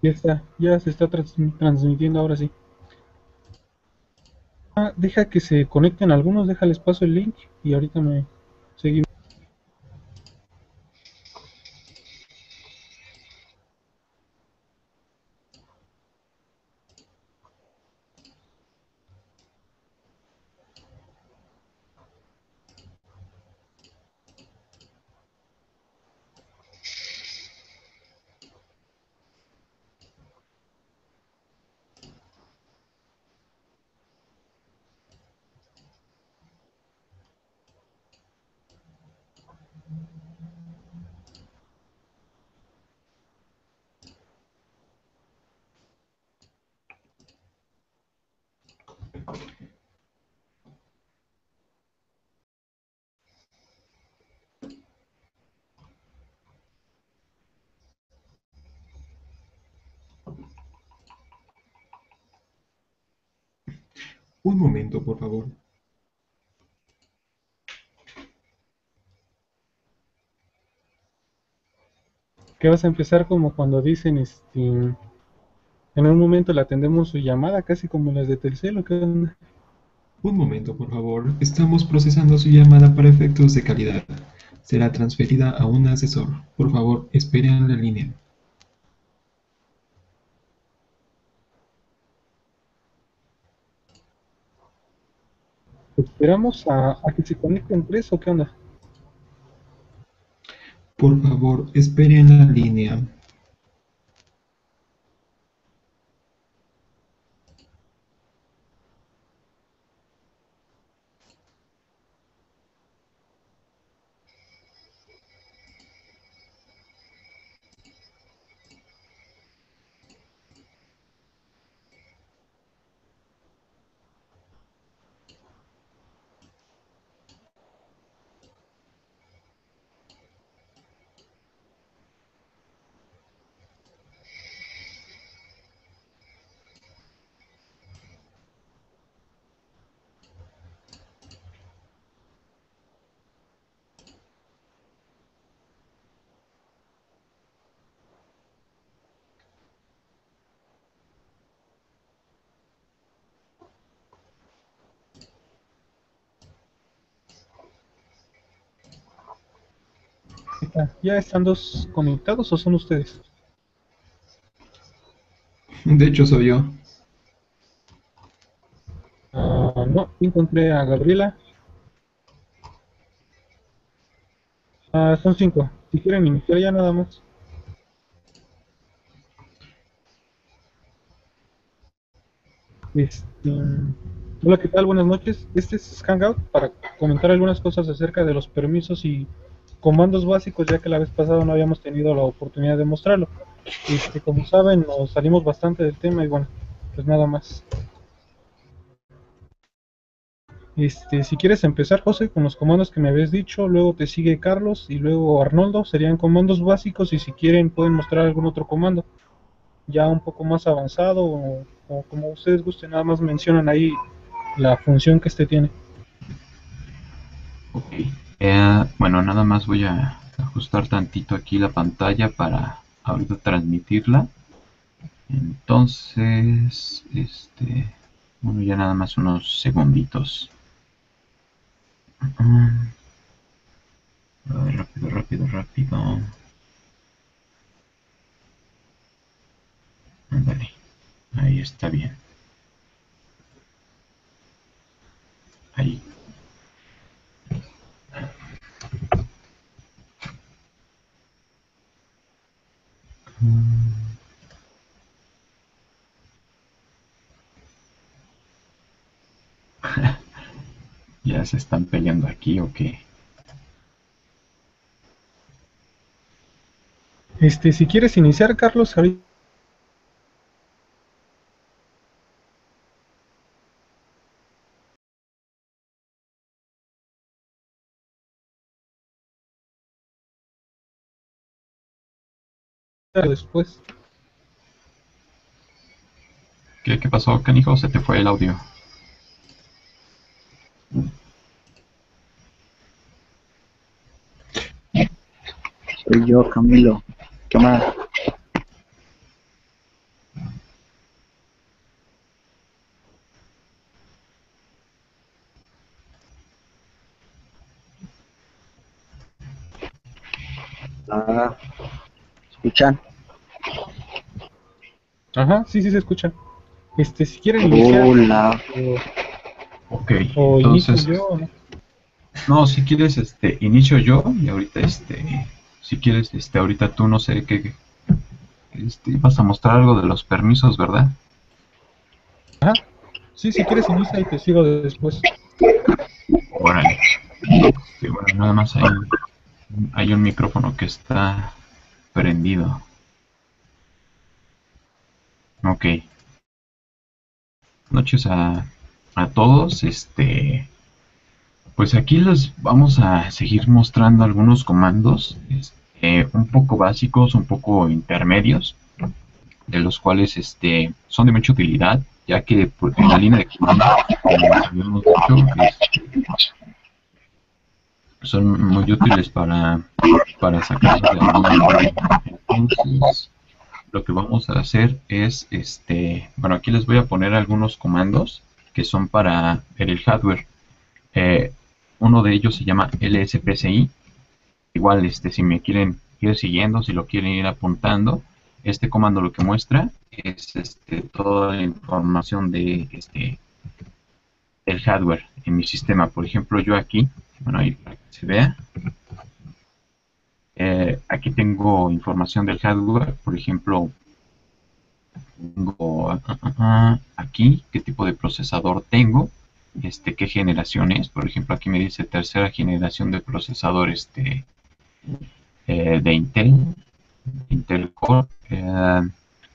Ya está, ya se está trans- transmitiendo ahora sí. Ah, deja que se conecten algunos, déjales paso el link y ahorita me seguimos. Un momento, por favor. Que vas a empezar como cuando dicen, este, en un momento le atendemos su llamada, casi como las de Telcel, ¿o qué onda? Un momento, por favor. Estamos procesando su llamada para efectos de calidad. Será transferida a un asesor. Por favor, espere en la línea. ¿Esperamos a, a que se conecten tres o qué onda? Por favor, espere en la línea. ¿Ya están dos conectados o son ustedes? De hecho, soy yo. Ah, no, encontré a Gabriela. Ah, son cinco. Si quieren iniciar ya nada más. Este, hola, ¿qué tal? Buenas noches. Este es Hangout para comentar algunas cosas acerca de los permisos y comandos básicos, ya que la vez pasada no habíamos tenido la oportunidad de mostrarlo. Este, como saben, nos salimos bastante del tema y bueno, pues nada más. Este, si quieres empezar, José, con los comandos que me habías dicho, luego te sigue Carlos y luego Arnoldo, serían comandos básicos y si quieren pueden mostrar algún otro comando ya un poco más avanzado o, como ustedes gusten, nada más mencionan ahí la función que este tiene. Eh, bueno, nada más voy a ajustar tantito aquí la pantalla para ahorita transmitirla. Entonces, este, bueno, ya nada más unos segunditos. Mm. A ver, rápido, rápido, rápido. Ándale, ahí está bien. Ahí. ¿Ya se están peleando aquí o qué? Este, si quieres iniciar, Carlos, después. ¿Qué, ¿Qué pasó, canijo? Se te fue el audio. Soy yo, Camilo. ¿Qué más? Ah. ¿Escuchan? Ajá, sí, sí se escucha. Este, si quieren iniciar. Hola. Ok, O entonces, yo. ¿o no? no, si quieres, este, inicio yo y ahorita, este, si quieres, este, ahorita tú no sé qué, este, vas a mostrar algo de los permisos, ¿verdad? Ajá. Sí, si quieres inicia y te sigo después. Órale. Este, bueno, nada más hay, hay un micrófono que está Ok. Noches a, a todos. Este, pues aquí les vamos a seguir mostrando algunos comandos, este, un poco básicos, un poco intermedios, de los cuales este, son de mucha utilidad, ya que pues, en la línea de comando, como dicho, este, son muy útiles para, para sacar de alguna Entonces, lo que vamos a hacer es, este, bueno, aquí les voy a poner algunos comandos que son para ver el hardware. Eh, uno de ellos se llama lspci. Igual, este, si me quieren ir siguiendo, si lo quieren ir apuntando, este comando lo que muestra es este, toda la información de este el hardware en mi sistema. Por ejemplo, yo aquí, bueno, ahí se vea, eh, aquí tengo información del hardware, por ejemplo, tengo ah, aquí qué tipo de procesador tengo, este, qué generación es, por ejemplo, aquí me dice tercera generación de procesador este, eh, de Intel, Intel Core, eh,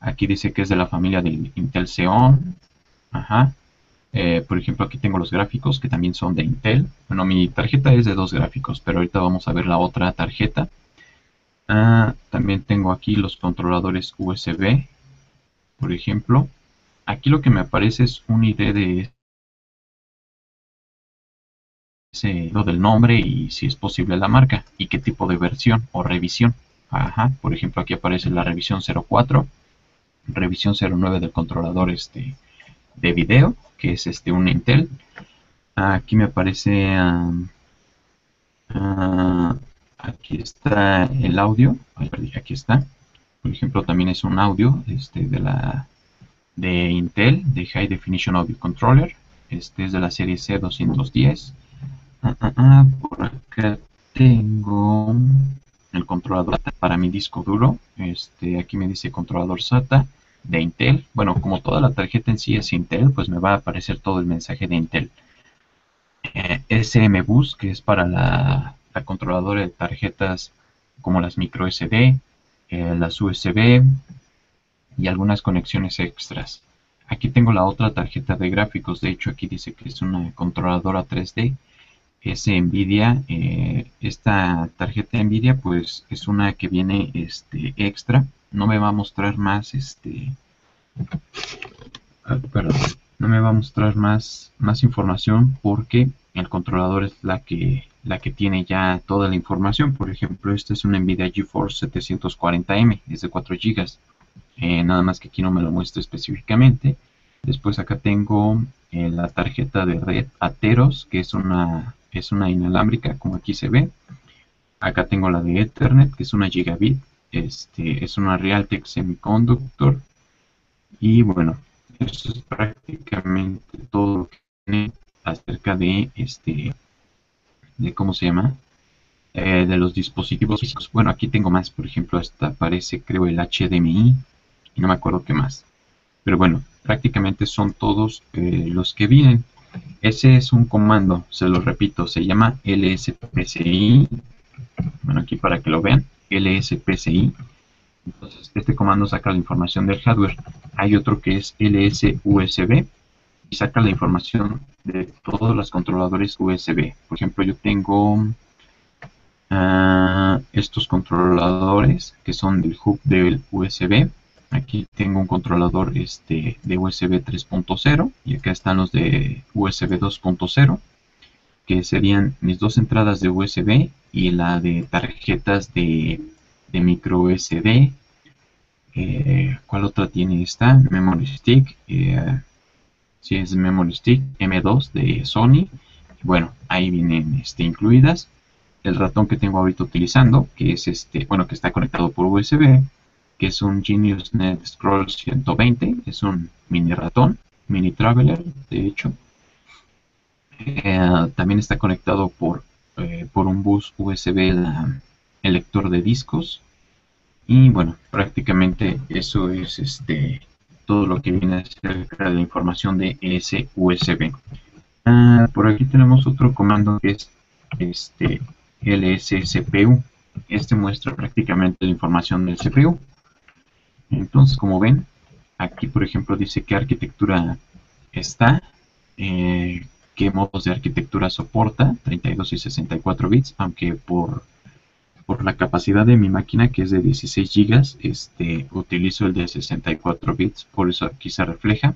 aquí dice que es de la familia del Intel Xeon, ajá, eh, por ejemplo, aquí tengo los gráficos que también son de Intel. Bueno, mi tarjeta es de dos gráficos, pero ahorita vamos a ver la otra tarjeta. Ah, también tengo aquí los controladores USB, por ejemplo. Aquí lo que me aparece es un ID de lo del nombre y si es posible la marca y qué tipo de versión o revisión. Ajá, por ejemplo, aquí aparece la revisión 04, revisión 09 del controlador este, de video, que es este un Intel. Aquí me aparece um, ah, aquí está el audio, aquí está. Por ejemplo, también es un audio este de la de Intel, de High Definition Audio Controller. Este es de la serie C210. Ah, ah, ah, por acá tengo el controlador para mi disco duro. Este, aquí me dice controlador SATA de Intel. Bueno, como toda la tarjeta en sí es Intel, pues me va a aparecer todo el mensaje de Intel. Eh, SM Bus, que es para la, la, controladora de tarjetas como las micro SD, eh, las USB y algunas conexiones extras. Aquí tengo la otra tarjeta de gráficos, de hecho aquí dice que es una controladora 3D. Es Nvidia, eh, esta tarjeta Nvidia pues es una que viene este, extra no me va a mostrar más este ah, no me va a mostrar más más información porque el controlador es la que la que tiene ya toda la información. Por ejemplo este es un Nvidia GeForce 740M es de 4 GB eh, nada más que aquí no me lo muestra específicamente. Después acá tengo eh, la tarjeta de red Ateros que es una es una inalámbrica como aquí se ve. Acá tengo la de Ethernet que es una gigabit este, es una Realtek Semiconductor. Y bueno, eso es prácticamente todo lo que tiene acerca de este, de cómo se llama, eh, de los dispositivos físicos. Bueno, aquí tengo más, por ejemplo, hasta aparece creo el HDMI y no me acuerdo qué más. Pero bueno, prácticamente son todos eh, los que vienen. Ese es un comando, se lo repito, se llama lspci. Bueno, aquí para que lo vean. LSPCI. Entonces, este comando saca la información del hardware. Hay otro que es LSUSB y saca la información de todos los controladores USB. Por ejemplo, yo tengo uh, estos controladores que son del hub del USB. Aquí tengo un controlador este, de USB 3.0 y acá están los de USB 2.0 que serían mis dos entradas de USB y la de tarjetas de, micro SD. Eh, ¿Cuál otra tiene esta? Memory Stick. Eh, si es Memory Stick M2 de Sony. Bueno, ahí vienen este, incluidas. el ratón que tengo ahorita utilizando, que es este, bueno, que está conectado por USB, que es un Genius Net Scroll 120, es un mini ratón, mini traveler, de hecho. Eh, también está conectado por, eh, por un bus USB el lector de discos. Y bueno, prácticamente eso es este todo lo que viene acerca de la información de ese USB. Ah, por aquí tenemos otro comando que es este LSCPU. Este muestra prácticamente la información del CPU. Entonces, como ven, aquí por ejemplo dice qué arquitectura está, eh, qué modos de arquitectura soporta, 32 y 64 bits, aunque por, por la capacidad de mi máquina, que es de 16 GB, este, utilizo el de 64 bits, por eso aquí se refleja.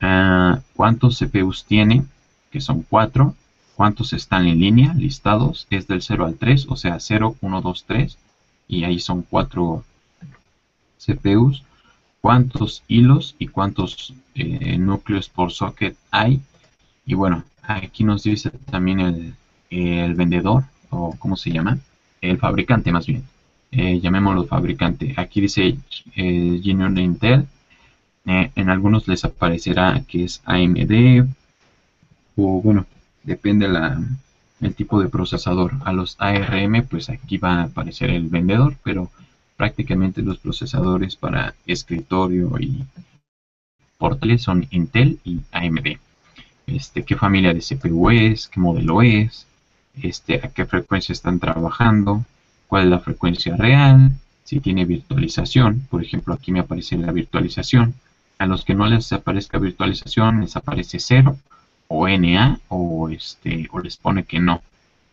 Ah, ¿Cuántos CPUs tiene? Que son 4 cuántos están en línea listados, es del 0 al 3, o sea 0, 1, 2, 3, y ahí son 4 CPUs, cuántos hilos y cuántos eh, núcleos por socket hay, y bueno, aquí nos dice también el, vendedor, o cómo se llama, el fabricante más bien, eh, llamémoslo fabricante, aquí dice eh, de Intel, eh, en algunos les aparecerá que es AMD, o bueno, depende la, el tipo de procesador. A los ARM, pues aquí va a aparecer el vendedor, pero prácticamente los procesadores para escritorio y portales son Intel y AMD. Este, qué familia de CPU es, qué modelo es, este, a qué frecuencia están trabajando, cuál es la frecuencia real, si tiene virtualización, por ejemplo aquí me aparece la virtualización, a los que no les aparezca virtualización les aparece cero o NA o, este, o les pone que no,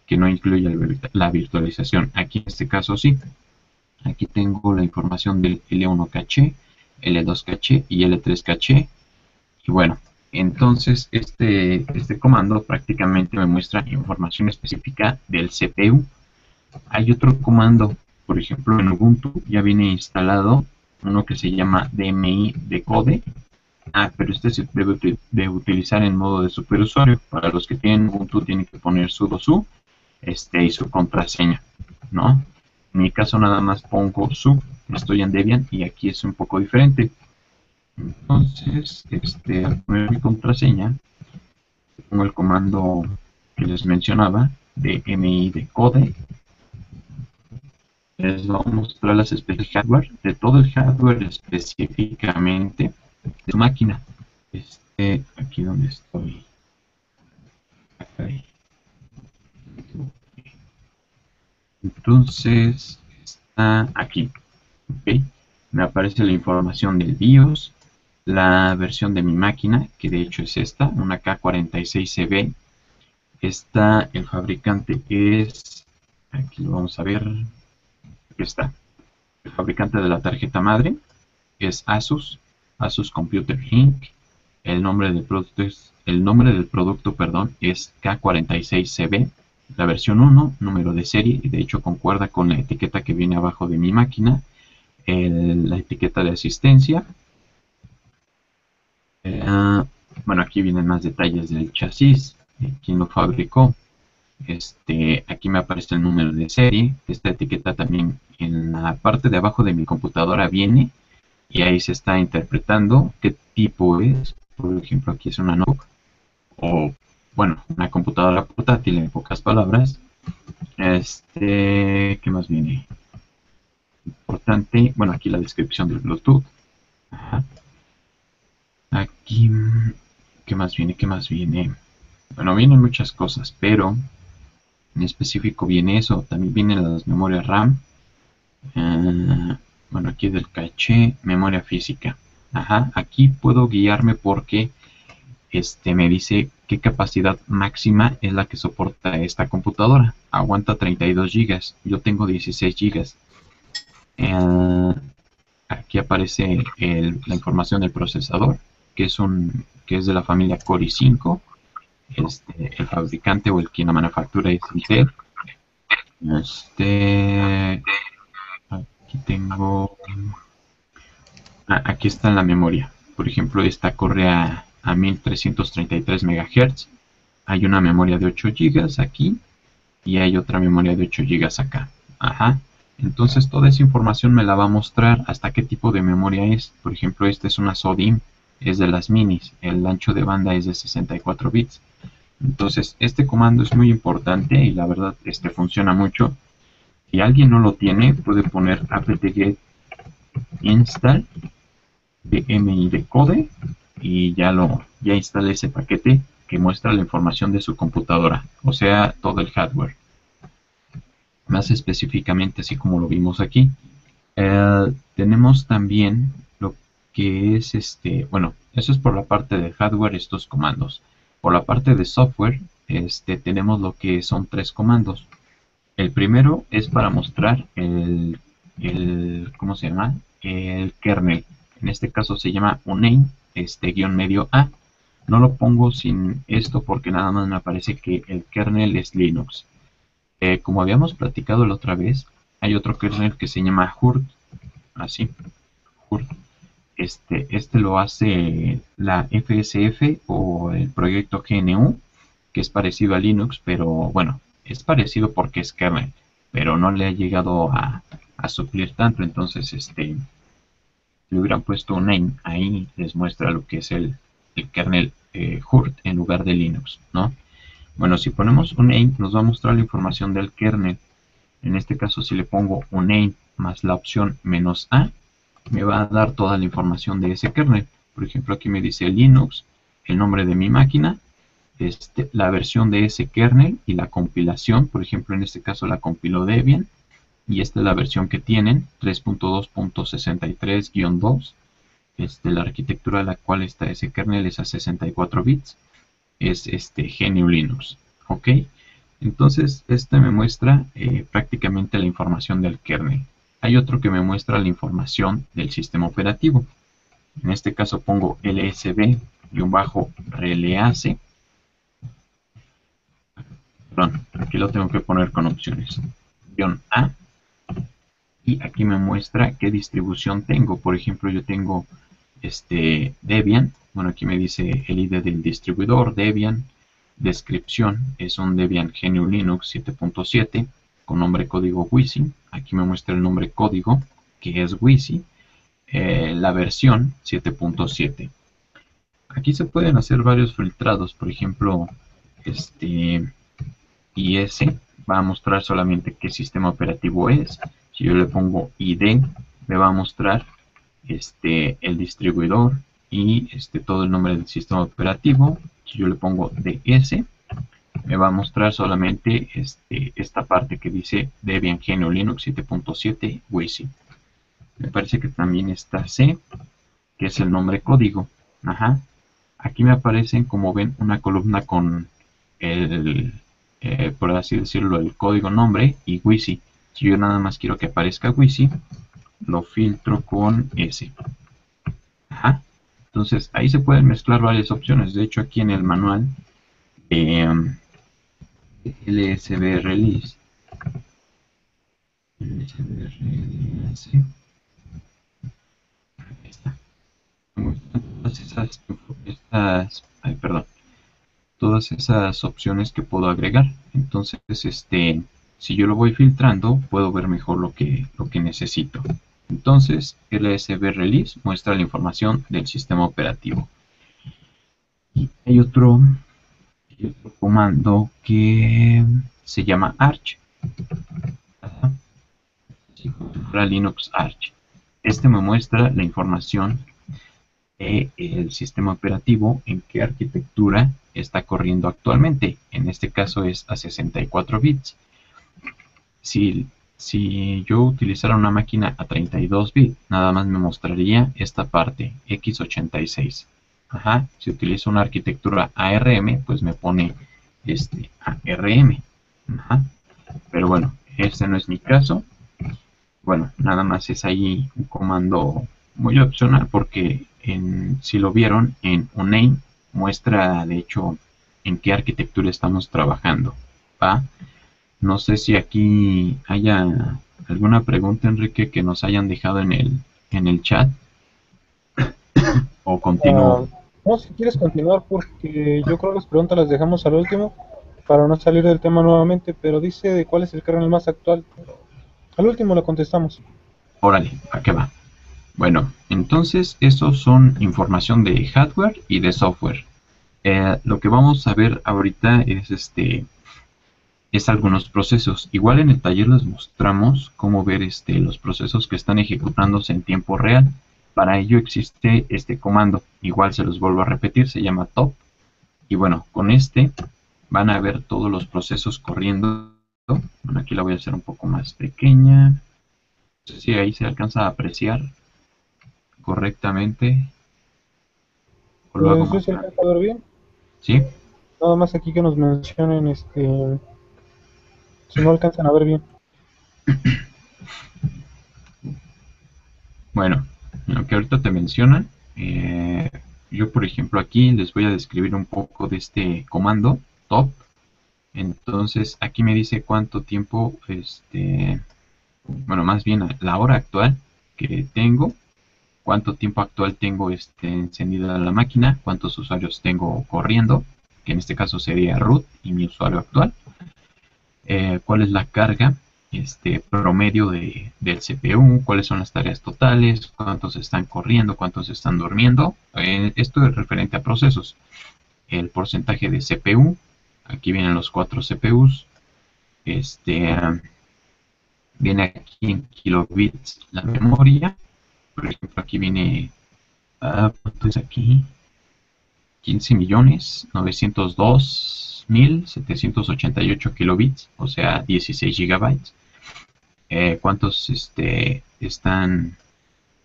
que no incluye la virtualización. Aquí en este caso sí. Aquí tengo la información del L1 caché, L2 caché y L3 caché. Y bueno, entonces este, este comando prácticamente me muestra información específica del CPU. Hay otro comando, por ejemplo en Ubuntu ya viene instalado uno que se llama DMI decode Ah, pero este se debe de utilizar en modo de superusuario. Para los que tienen Ubuntu tienen que poner sudo su este, y su contraseña, ¿no? En mi caso nada más pongo su, estoy en Debian y aquí es un poco diferente. Entonces, este, al poner mi contraseña, pongo el comando que les mencionaba de mi de code. Les voy a mostrar las especies de hardware, de todo el hardware específicamente de su máquina. Este, aquí donde estoy. Entonces, está aquí. Okay. Me aparece la información del BIOS, la versión de mi máquina, que de hecho es esta, una K46CB. Está el fabricante es, aquí lo vamos a ver, aquí está. El fabricante de la tarjeta madre es Asus Asus Computer Inc. El nombre del producto es, el nombre del producto, perdón, es K46CB. La versión 1, número de serie, y de hecho concuerda con la etiqueta que viene abajo de mi máquina. la etiqueta de asistencia. Ah, bueno, aquí vienen más detalles del chasis, quién lo fabricó. Este, aquí me aparece el número de serie. Esta etiqueta también en la parte de abajo de mi computadora viene y ahí se está interpretando qué tipo es. Por ejemplo, aquí es una NOC o, bueno, una computadora portátil en pocas palabras. Este, ¿qué más viene? Importante, bueno, aquí la descripción del Bluetooth. Aquí, ¿qué más viene? ¿Qué más viene? Bueno, vienen muchas cosas, pero en específico viene eso. También vienen las memorias RAM. Ah, bueno, aquí del caché, memoria física. Ajá, aquí puedo guiarme porque este me dice qué capacidad máxima es la que soporta esta computadora. Aguanta 32 GB, yo tengo 16 GB. Eh, aquí aparece la información del procesador, que es un que es de la familia Core i5. Este, el fabricante o el quien la manufactura es Intel. Este, aquí tengo ah, aquí está la memoria por ejemplo esta corre a, 1333 MHz hay una memoria de 8 GB aquí y hay otra memoria de 8 GB acá. Ajá. Entonces toda esa información me la va a mostrar hasta qué tipo de memoria es. Por ejemplo, esta es una SODIM, es de las minis. El ancho de banda es de 64 bits. Entonces este comando es muy importante y la verdad este funciona mucho. Si alguien no lo tiene, puede poner apt-get install dmi de code y ya lo ya instala ese paquete que muestra la información de su computadora, o sea, todo el hardware más específicamente así como lo vimos aquí. Eh, tenemos también que es este, bueno, eso es por la parte de hardware, estos comandos. Por la parte de software, este, tenemos lo que son tres comandos. El primero es para mostrar el, el ¿cómo se llama? El kernel. En este caso se llama uname, este guion medio A. No lo pongo sin esto porque nada más me aparece que el kernel es Linux. Eh, como habíamos platicado la otra vez, hay otro kernel que se llama Hurt, así, Hurt. Este, este lo hace la FSF o el proyecto GNU, que es parecido a Linux, pero bueno, es parecido porque es kernel, pero no le ha llegado a, suplir tanto, entonces este le hubieran puesto un name ahí les muestra lo que es el, kernel eh, Hurt en lugar de Linux, ¿no? Bueno, si ponemos un name, nos va a mostrar la información del kernel. En este caso, si le pongo un name más la opción menos A, me va a dar toda la información de ese kernel. Por ejemplo, aquí me dice Linux, el nombre de mi máquina, este, la versión de ese kernel y la compilación. Por ejemplo, en este caso la compiló Debian. Y esta es la versión que tienen, 3.2.63-2. Este, la arquitectura de la cual está ese kernel es a 64 bits es este GNU Linux. ¿Ok? Entonces, este me muestra eh, prácticamente la información del kernel. Hay otro que me muestra la información del sistema operativo. En este caso pongo lsb-release. Perdón, aquí lo tengo que poner con opciones. A. Y aquí me muestra qué distribución tengo. Por ejemplo, yo tengo este Debian bueno, aquí me dice el ID del distribuidor, Debian. Descripción es un Debian GNU Linux 7.7 nombre código WYSI. Aquí me muestra el nombre código que es WYSI. Eh, la versión 7.7. Aquí se pueden hacer varios filtrados, por ejemplo, este IS va a mostrar solamente qué sistema operativo es. Si yo le pongo ID, me va a mostrar este, el distribuidor, y este, todo el nombre del sistema operativo. Si yo le pongo DS, me va a mostrar solamente este, esta parte que dice Debian GNU Linux 7.7 WYSI. Me parece que también está C, que es el nombre código. Ajá. Aquí me aparecen, como ven, una columna con el, eh, por así decirlo, el código nombre y WYSI. Si yo nada más quiero que aparezca WYSI, lo filtro con S. Ajá. Entonces ahí se pueden mezclar varias opciones. De hecho aquí en el manual de um, LSB Release, LSB todas esas, opciones que puedo agregar. Entonces, este, si yo lo voy filtrando, puedo ver mejor lo que, lo que necesito. Entonces, LSB Release muestra la información del sistema operativo. Hay otro, comando que se llama Arch. Linux Arch. Este me muestra la información del sistema operativo en qué arquitectura está corriendo actualmente. En este caso es a 64 bits. Si si yo utilizara una máquina a 32 bits, nada más me mostraría esta parte, x86. Ajá, si utilizo una arquitectura ARM, pues me pone este ARM. Ajá. Pero bueno, este no es mi caso. Bueno, nada más es ahí un comando muy opcional porque en, si lo vieron en uname muestra de hecho en qué arquitectura estamos trabajando. ¿va? No sé si aquí haya alguna pregunta, Enrique, que nos hayan dejado en el, en el chat. o continúo. Ah, no, si quieres continuar, porque yo creo que las preguntas las dejamos al último para no salir del tema nuevamente, pero dice de cuál es el kernel más actual. Al último lo contestamos. Órale, ¿a qué va? Bueno, entonces eso son información de hardware y de software. Eh, lo que vamos a ver ahorita es este es algunos procesos. Igual en el taller les mostramos cómo ver este, los procesos que están ejecutándose en tiempo real. Para ello existe este comando. Igual se los vuelvo a repetir, se llama top. Y bueno, con este van a ver todos los procesos corriendo. Bueno, aquí la voy a hacer un poco más pequeña. No sé si ahí se alcanza a apreciar correctamente. O lo hago se alcanza a ver bien? ¿Sí? Nada más aquí que nos mencionen este si no alcanzan a ver bien. Bueno, lo que ahorita te mencionan, eh, yo por ejemplo aquí les voy a describir un poco de este comando top. Entonces aquí me dice cuánto tiempo, este, bueno, más bien la hora actual que tengo, cuánto tiempo actual tengo este, encendida la máquina, cuántos usuarios tengo corriendo, que en este caso sería root y mi usuario actual, eh, cuál es la carga este promedio de, del CPU, cuáles son las tareas totales, cuántos están corriendo, cuántos están durmiendo. Eh, esto es referente a procesos. El porcentaje de CPU, aquí vienen los cuatro CPUs. Este viene aquí en kilobits la memoria. Por ejemplo, aquí viene uh, ¿cuánto es aquí? 15 millones 902 mil 788 kilobits, o sea 16 gigabytes. Eh, cuántos este, están,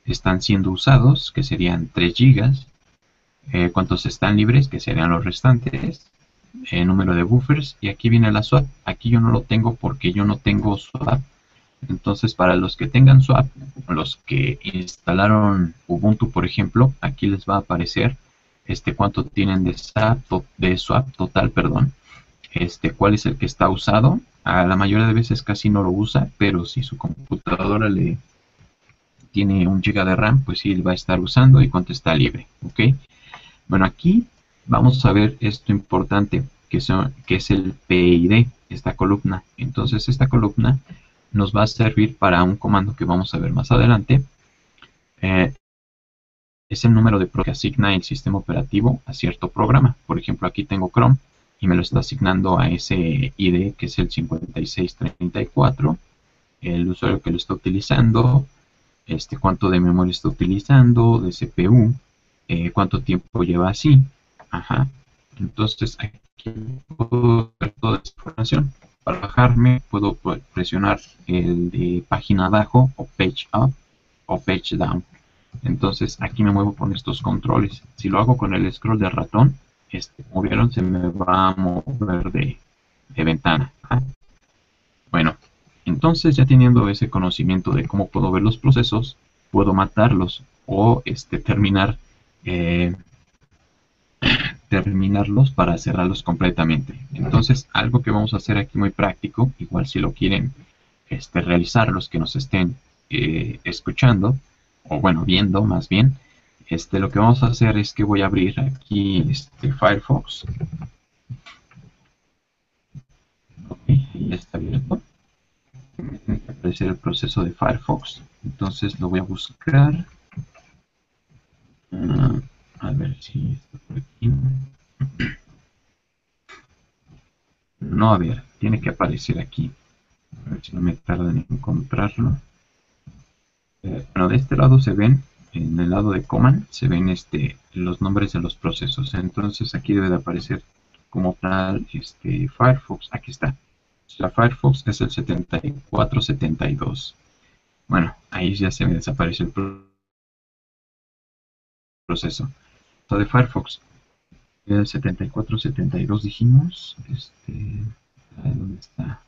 están siendo usados, que serían 3 gigas, eh, cuántos están libres, que serían los restantes, eh, número de buffers, y aquí viene la swap. Aquí yo no lo tengo porque yo no tengo swap. Entonces, para los que tengan swap, los que instalaron Ubuntu, por ejemplo, aquí les va a aparecer este cuánto tienen de swap, de swap total, perdón, este cuál es el que está usado a la mayoría de veces casi no lo usa, pero si su computadora le tiene un giga de RAM, pues sí va a estar usando y cuánto está libre, ¿ok? Bueno, aquí vamos a ver esto importante, que, son, que es el PID, esta columna. Entonces esta columna nos va a servir para un comando que vamos a ver más adelante. Eh, es el número de que asigna el sistema operativo a cierto programa. Por ejemplo, aquí tengo Chrome y me lo está asignando a ese ID que es el 5634, el usuario que lo está utilizando, este cuánto de memoria está utilizando, de CPU, eh, cuánto tiempo lleva así. Ajá. Entonces aquí puedo ver toda esa información. Para bajarme puedo presionar el de página abajo o page up o page down. Entonces aquí me muevo con estos controles. Si lo hago con el scroll de ratón, este, como vieron, se me va a mover de, ventana. ¿ah? Bueno, entonces ya teniendo ese conocimiento de cómo puedo ver los procesos, puedo matarlos o este, terminar eh, terminarlos para cerrarlos completamente. Entonces, algo que vamos a hacer aquí muy práctico, igual si lo quieren este, realizar los que nos estén eh, escuchando, o bueno, viendo más bien, este, lo que vamos a hacer es que voy a abrir aquí este Firefox. Ok, ya está abierto. Tiene que aparecer el proceso de Firefox. Entonces lo voy a buscar. Ah, a ver si está por aquí. No, a ver, tiene que aparecer aquí. A ver si no me tarda en encontrarlo. Eh, bueno, de este lado se ven en el lado de command se ven este los nombres de los procesos. Entonces aquí debe de aparecer como tal este Firefox. Aquí está. La Firefox es el 7472 bueno ahí ya se me desaparece el proceso. De Firefox. El 7472 dijimos este ¿dónde está?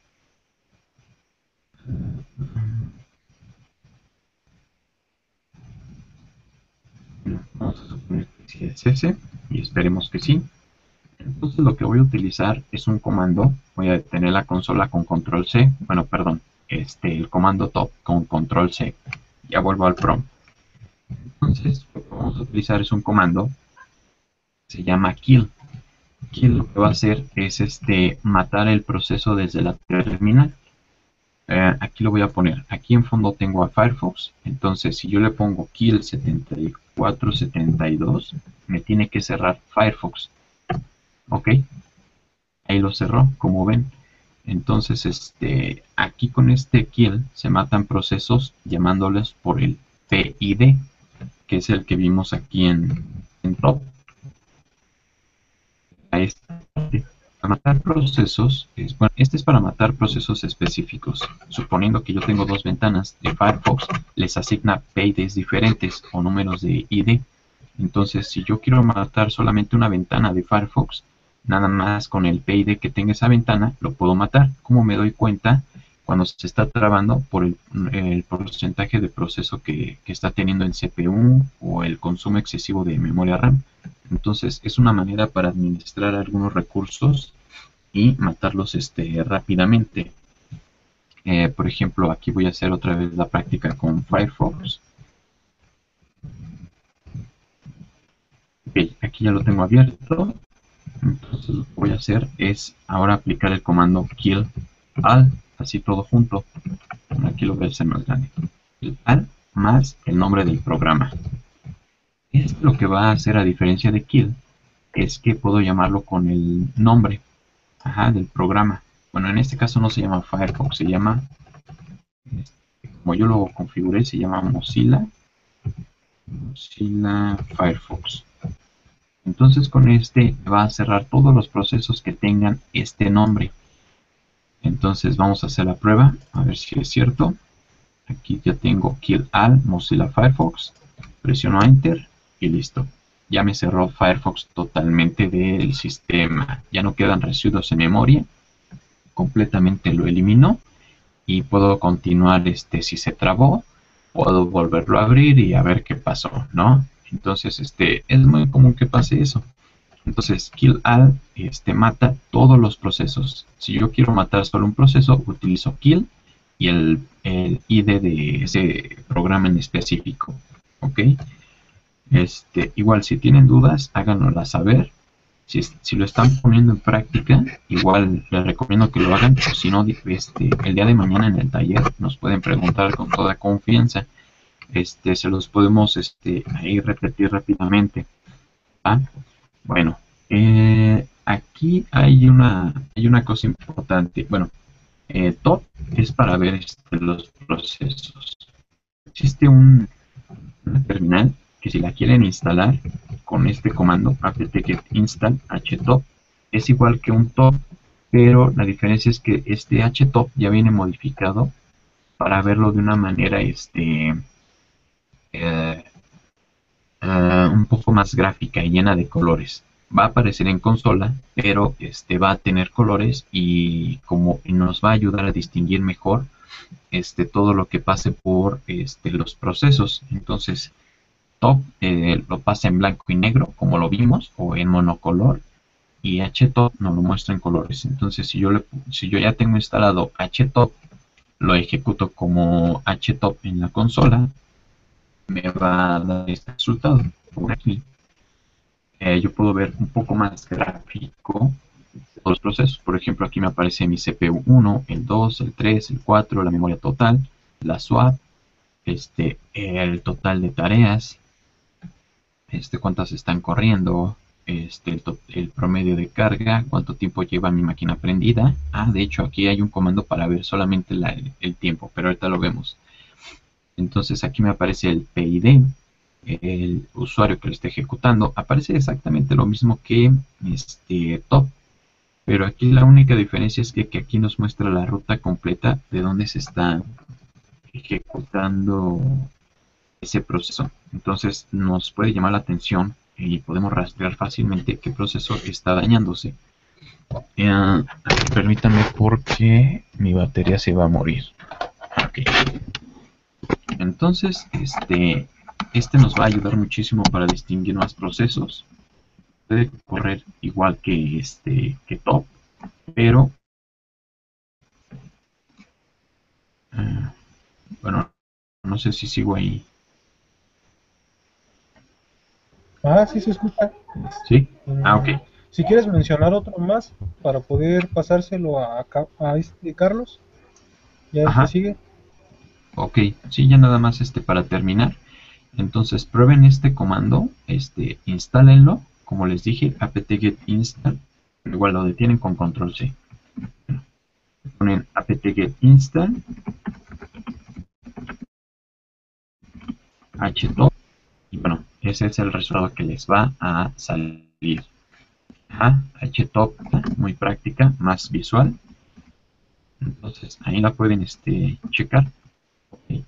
Vamos a suponer que es ese y esperemos que sí. Entonces lo que voy a utilizar es un comando. Voy a detener la consola con control C. Bueno, perdón, este, el comando top con control C. Ya vuelvo al prompt. Entonces lo que vamos a utilizar es un comando. Se llama kill. kill lo que va a hacer es este matar el proceso desde la terminal. Eh, aquí lo voy a poner. Aquí en fondo tengo a Firefox. Entonces, si yo le pongo kill 7472, me tiene que cerrar Firefox. Ok. Ahí lo cerró, como ven. Entonces, este, aquí con este kill se matan procesos llamándoles por el PID, que es el que vimos aquí en, en top. Matar procesos, es, bueno, este es para matar procesos específicos. Suponiendo que yo tengo dos ventanas de Firefox, les asigna PIDs diferentes o números de ID. Entonces, si yo quiero matar solamente una ventana de Firefox, nada más con el PID que tenga esa ventana lo puedo matar. ¿Cómo me doy cuenta? Cuando se está trabando por el, porcentaje de proceso que, está teniendo en CPU o el consumo excesivo de memoria RAM. Entonces es una manera para administrar algunos recursos y matarlos este, rápidamente. Eh, por ejemplo, aquí voy a hacer otra vez la práctica con Firefox. Ok, aquí ya lo tengo abierto. Entonces lo que voy a hacer es ahora aplicar el comando kill al, así todo junto. Aquí lo voy a hacer más grande. al más el nombre del programa. Esto lo que va a hacer a diferencia de kill es que puedo llamarlo con el nombre del programa. Bueno, en este caso no se llama Firefox, se llama, como yo lo configuré, se llama Mozilla, Mozilla Firefox. Entonces con este va a cerrar todos los procesos que tengan este nombre. Entonces vamos a hacer la prueba, a ver si es cierto. Aquí ya tengo kill all Mozilla Firefox. Presiono Enter y listo. Ya me cerró Firefox totalmente del sistema. Ya no quedan residuos en memoria. Completamente lo eliminó. Y puedo continuar este si se trabó. Puedo volverlo a abrir y a ver qué pasó, ¿no? Entonces, este, es muy común que pase eso. Entonces, kill all este, mata todos los procesos. Si yo quiero matar solo un proceso, utilizo kill y el, ID de ese programa en específico. ¿Ok? Este, igual, si tienen dudas, háganosla saber. Si, si, lo están poniendo en práctica, igual les recomiendo que lo hagan. O si no, este, el día de mañana en el taller nos pueden preguntar con toda confianza este, se los podemos este, ahí repetir rápidamente. Bueno, eh, aquí hay una, hay una cosa importante. Bueno, eh, top es para ver este, los procesos. Existe un, una terminal que si la quieren instalar con este comando apt-get install htop es igual que un top, pero la diferencia es que este htop ya viene modificado para verlo de una manera este eh, eh, un poco más gráfica y llena de colores. Va a aparecer en consola, pero este va a tener colores y como nos va a ayudar a distinguir mejor este todo lo que pase por este los procesos. Entonces, top eh, lo pasa en blanco y negro, como lo vimos, o en monocolor, y htop nos lo muestra en colores. Entonces, si yo le, si yo ya tengo instalado htop, lo ejecuto como htop en la consola me va a dar este resultado. Por aquí eh, yo puedo ver un poco más gráfico los procesos. Por ejemplo, aquí me aparece mi CPU 1, el 2, el 3, el 4, la memoria total, la swap, este, el total de tareas, este, cuántas están corriendo, este, el, el, promedio de carga, cuánto tiempo lleva mi máquina prendida. Ah, de hecho aquí hay un comando para ver solamente el tiempo, pero ahorita lo vemos. Entonces aquí me aparece el PID, el usuario que lo está ejecutando. Aparece exactamente lo mismo que este top. Pero aquí la única diferencia es que, aquí nos muestra la ruta completa de dónde se está ejecutando ese proceso. Entonces nos puede llamar la atención y podemos rastrear fácilmente qué proceso está dañándose. Eh, permítanme porque mi batería se va a morir. Okay. Entonces, este, este nos va a ayudar muchísimo para distinguir más procesos. Puede correr igual que este que top, pero uh, bueno, no sé si sigo ahí. Ah, sí se escucha. Sí. Ah, ok. Si quieres mencionar otro más para poder pasárselo a, a este Carlos, ya Ajá. este sigue. Ok, sí, ya nada más este para terminar. Entonces prueben este comando, este, instálenlo, como les dije, apt-get install, igual lo detienen con control C. Ponen apt-get install, htop, y bueno, ese es el resultado que les va a salir. Ajá, htop, muy práctica, más visual. Entonces ahí la pueden este, checar. Ok.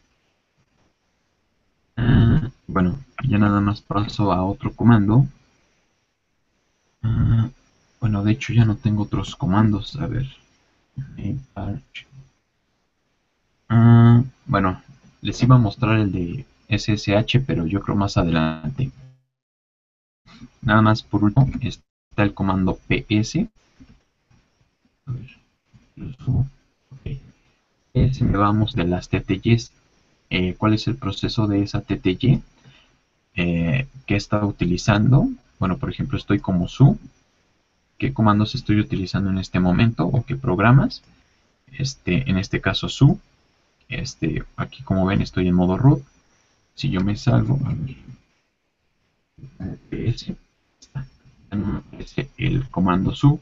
Ah, bueno, ya nada más paso a otro comando. Ah, bueno, de hecho ya no tengo otros comandos. A ver. Ah, bueno, les iba a mostrar el de SSH, pero yo creo más adelante. Nada más por último está el comando ps. A ver, lo vamos de las TTYs eh, cuál es el proceso de esa TTY eh, que está utilizando. Bueno, por ejemplo, estoy como su. ¿Qué comandos estoy utilizando en este momento o qué programas? Este, en este caso su. Este, aquí como ven estoy en modo root. Si yo me salgo, a ver, PS, no aparece el comando su,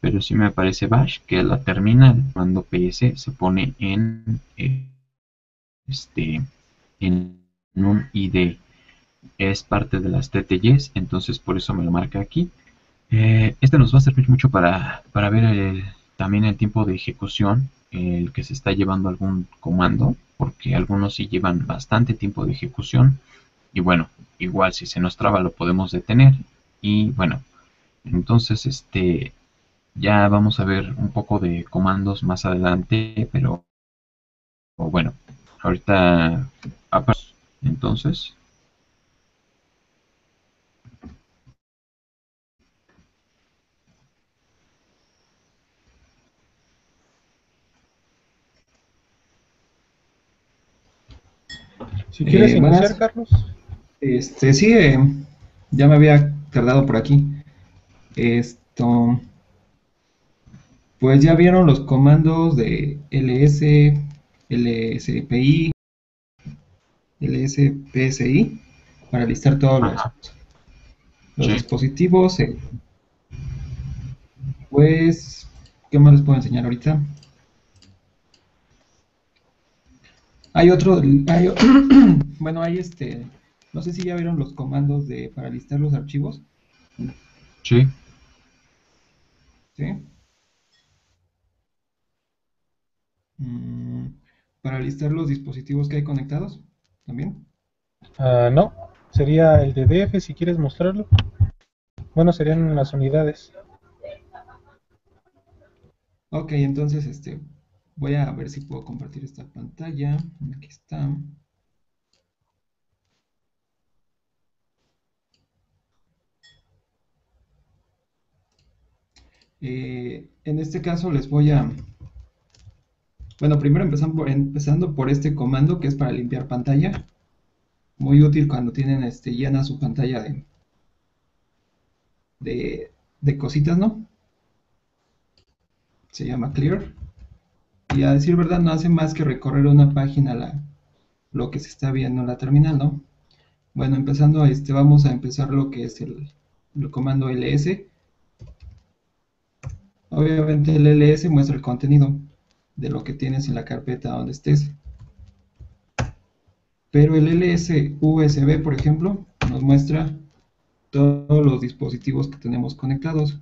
pero sí me aparece bash que la terminal cuando ps se pone en eh, este en un id es parte de las TTYs entonces por eso me lo marca aquí. Eh, este nos va a servir mucho para, para ver el- también el tiempo de ejecución el que se está llevando algún comando porque algunos sí llevan bastante tiempo de ejecución y bueno igual si se nos traba lo podemos detener y bueno entonces este ya vamos a ver un poco de comandos más adelante, pero o bueno, ahorita entonces Si quieres Eh, iniciar, buenas. Carlos. Este, sí, eh, ya me había tardado por aquí. Esto, pues ya vieron los comandos de ls, lspi, lspsi para listar todos los, Ajá. los Sí. dispositivos. eh. Pues, ¿qué más les puedo enseñar ahorita? Hay otro, hay bueno, hay este, no sé si ya vieron los comandos de para listar los archivos, sí, ¿sí? Mm, para listar los dispositivos que hay conectados, también. Ah, no, sería el de DF si quieres mostrarlo. Bueno, serían las unidades. Ok, entonces este, voy a ver si puedo compartir esta pantalla. Aquí está. Eh, en este caso les voy a... Bueno, primero empezando por, este comando que es para limpiar pantalla. Muy útil cuando tienen este, llena su pantalla de, de, de cositas, ¿no? Se llama clear. Y a decir verdad no hace más que recorrer una página la, lo que se está viendo en la terminal, ¿no? Bueno, empezando, este, vamos a empezar lo que es el, el comando ls. Obviamente el ls muestra el contenido de lo que tienes en la carpeta donde estés. Pero el ls usb, por ejemplo, nos muestra todos los dispositivos que tenemos conectados.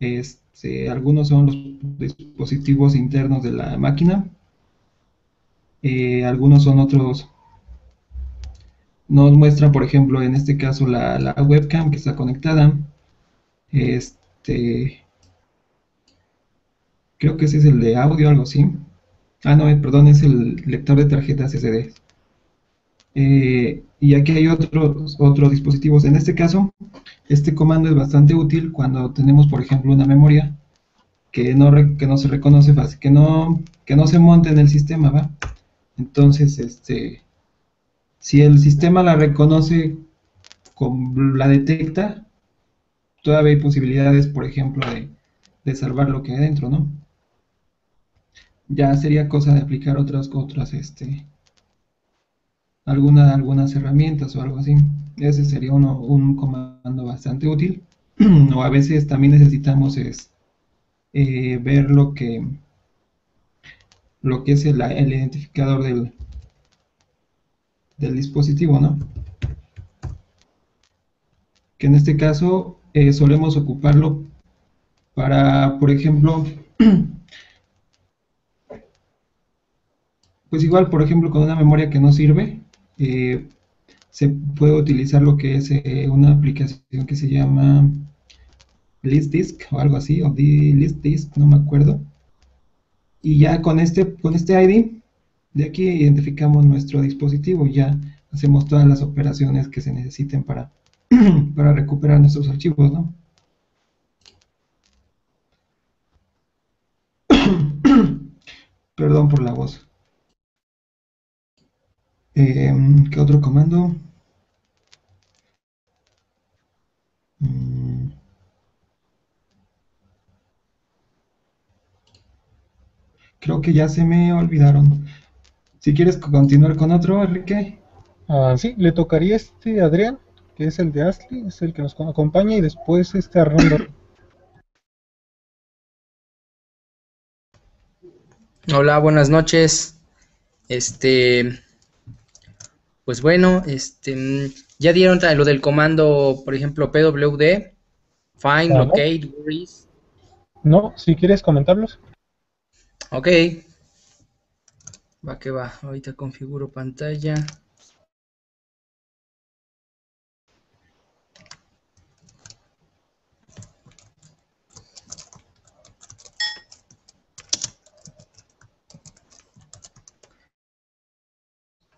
Este, algunos son los dispositivos internos de la máquina. Eh, algunos son otros. Nos muestra, por ejemplo, en este caso la, la webcam que está conectada. Este, creo que ese es el de audio, algo así. Ah, no, eh, perdón, es el lector de tarjetas SD. Eh, y aquí hay otros, otros dispositivos. En este caso, este comando es bastante útil cuando tenemos, por ejemplo, una memoria que no, que no se reconoce fácil, que no, que no se monte en el sistema, ¿va? Entonces, este, si el sistema la reconoce, con, la detecta, todavía hay posibilidades, por ejemplo, de, de salvar lo que hay dentro, ¿no? Ya sería cosa de aplicar otras, otras, este, alguna, algunas herramientas o algo así. Ese sería uno, un comando bastante útil. o a veces también necesitamos es, eh, ver lo que, lo que es el, el identificador del, del dispositivo, ¿no? Que en este caso eh, solemos ocuparlo para, por ejemplo, pues igual, por ejemplo, con una memoria que no sirve, eh, se puede utilizar lo que es eh, una aplicación que se llama ListDisk o algo así, o ListDisk, no me acuerdo. Y ya con este, con este ID, de aquí identificamos nuestro dispositivo y ya hacemos todas las operaciones que se necesiten para, para recuperar nuestros archivos, ¿no? Perdón por la voz. Em, ¿Qué otro comando? Mm. Creo que ya se me olvidaron. Si quieres continuar con otro, Enrique. Ah, sí, le tocaría este Adrián, que es el de Ashley, es el que nos acompaña, y después este Arnoldo. Hola, buenas noches. Este, pues bueno, este, ya dieron lo del comando, por ejemplo, pwd, find, Ah, ¿no? locate, worries. No, si quieres comentarlos. Ok. Va que va. Ahorita configuro pantalla.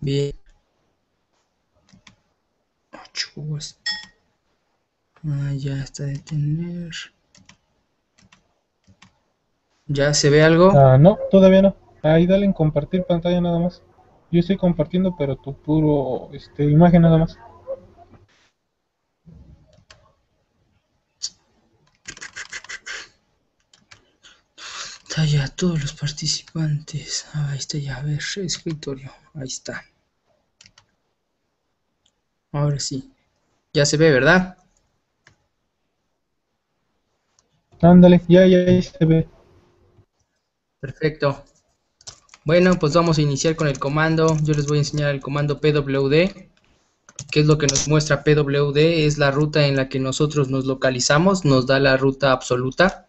Bien. Ah, ya está de tener. ¿Ya se ve algo? Ah, no, todavía no. Ahí dale en compartir pantalla nada más. Yo estoy compartiendo, pero tu puro este, imagen nada más. Está ya todos los participantes. Ahí está ya, a ver, escritorio. Ahí está. Ahora sí. Ya se ve, ¿verdad? Ándale, ya, ya, se ve. Perfecto. Bueno, pues vamos a iniciar con el comando. Yo les voy a enseñar el comando pwd. ¿Qué es lo que nos muestra pwd? Es la ruta en la que nosotros nos localizamos. Nos da la ruta absoluta.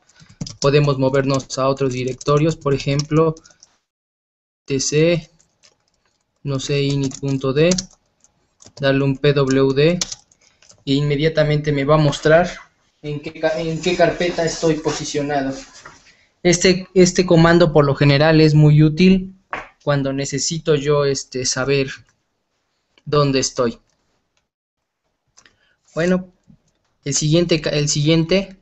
Podemos movernos a otros directorios, por ejemplo, tc, no sé, init.d, darle un pwd e inmediatamente me va a mostrar en qué, en qué carpeta estoy posicionado. Este, este comando por lo general es muy útil cuando necesito yo este, saber dónde estoy. Bueno, el siguiente, el siguiente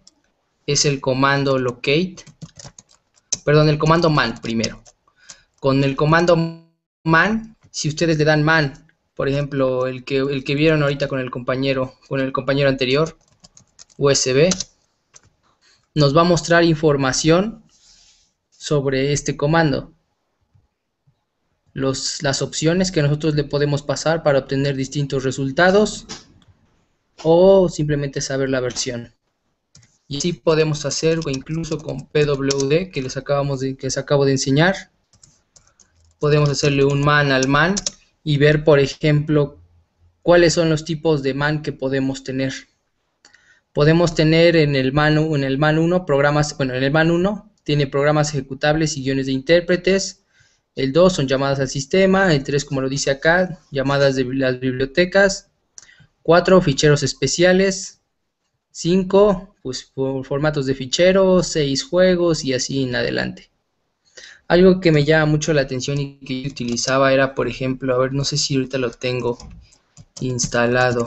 es el comando locate, perdón, el comando man primero. Con el comando man, si ustedes le dan man, por ejemplo, el que, el que vieron ahorita con el compañero, con el compañero anterior, USB, nos va a mostrar información sobre este comando. Los, las opciones que nosotros le podemos pasar para obtener distintos resultados o simplemente saber la versión. Y así podemos hacer o incluso con PWD que les acabamos de, que les acabo de enseñar. Podemos hacerle un man al man y ver, por ejemplo, cuáles son los tipos de man que podemos tener. Podemos tener en el man, en el man 1 programas, bueno, en el man 1 tiene programas ejecutables y guiones de intérpretes. El 2 son llamadas al sistema. El 3, como lo dice acá, llamadas de las bibliotecas. 4, ficheros especiales. 5, pues formatos de ficheros. 6, juegos y así en adelante. Algo que me llama mucho la atención y que yo utilizaba era, por ejemplo, a ver, no sé si ahorita lo tengo instalado.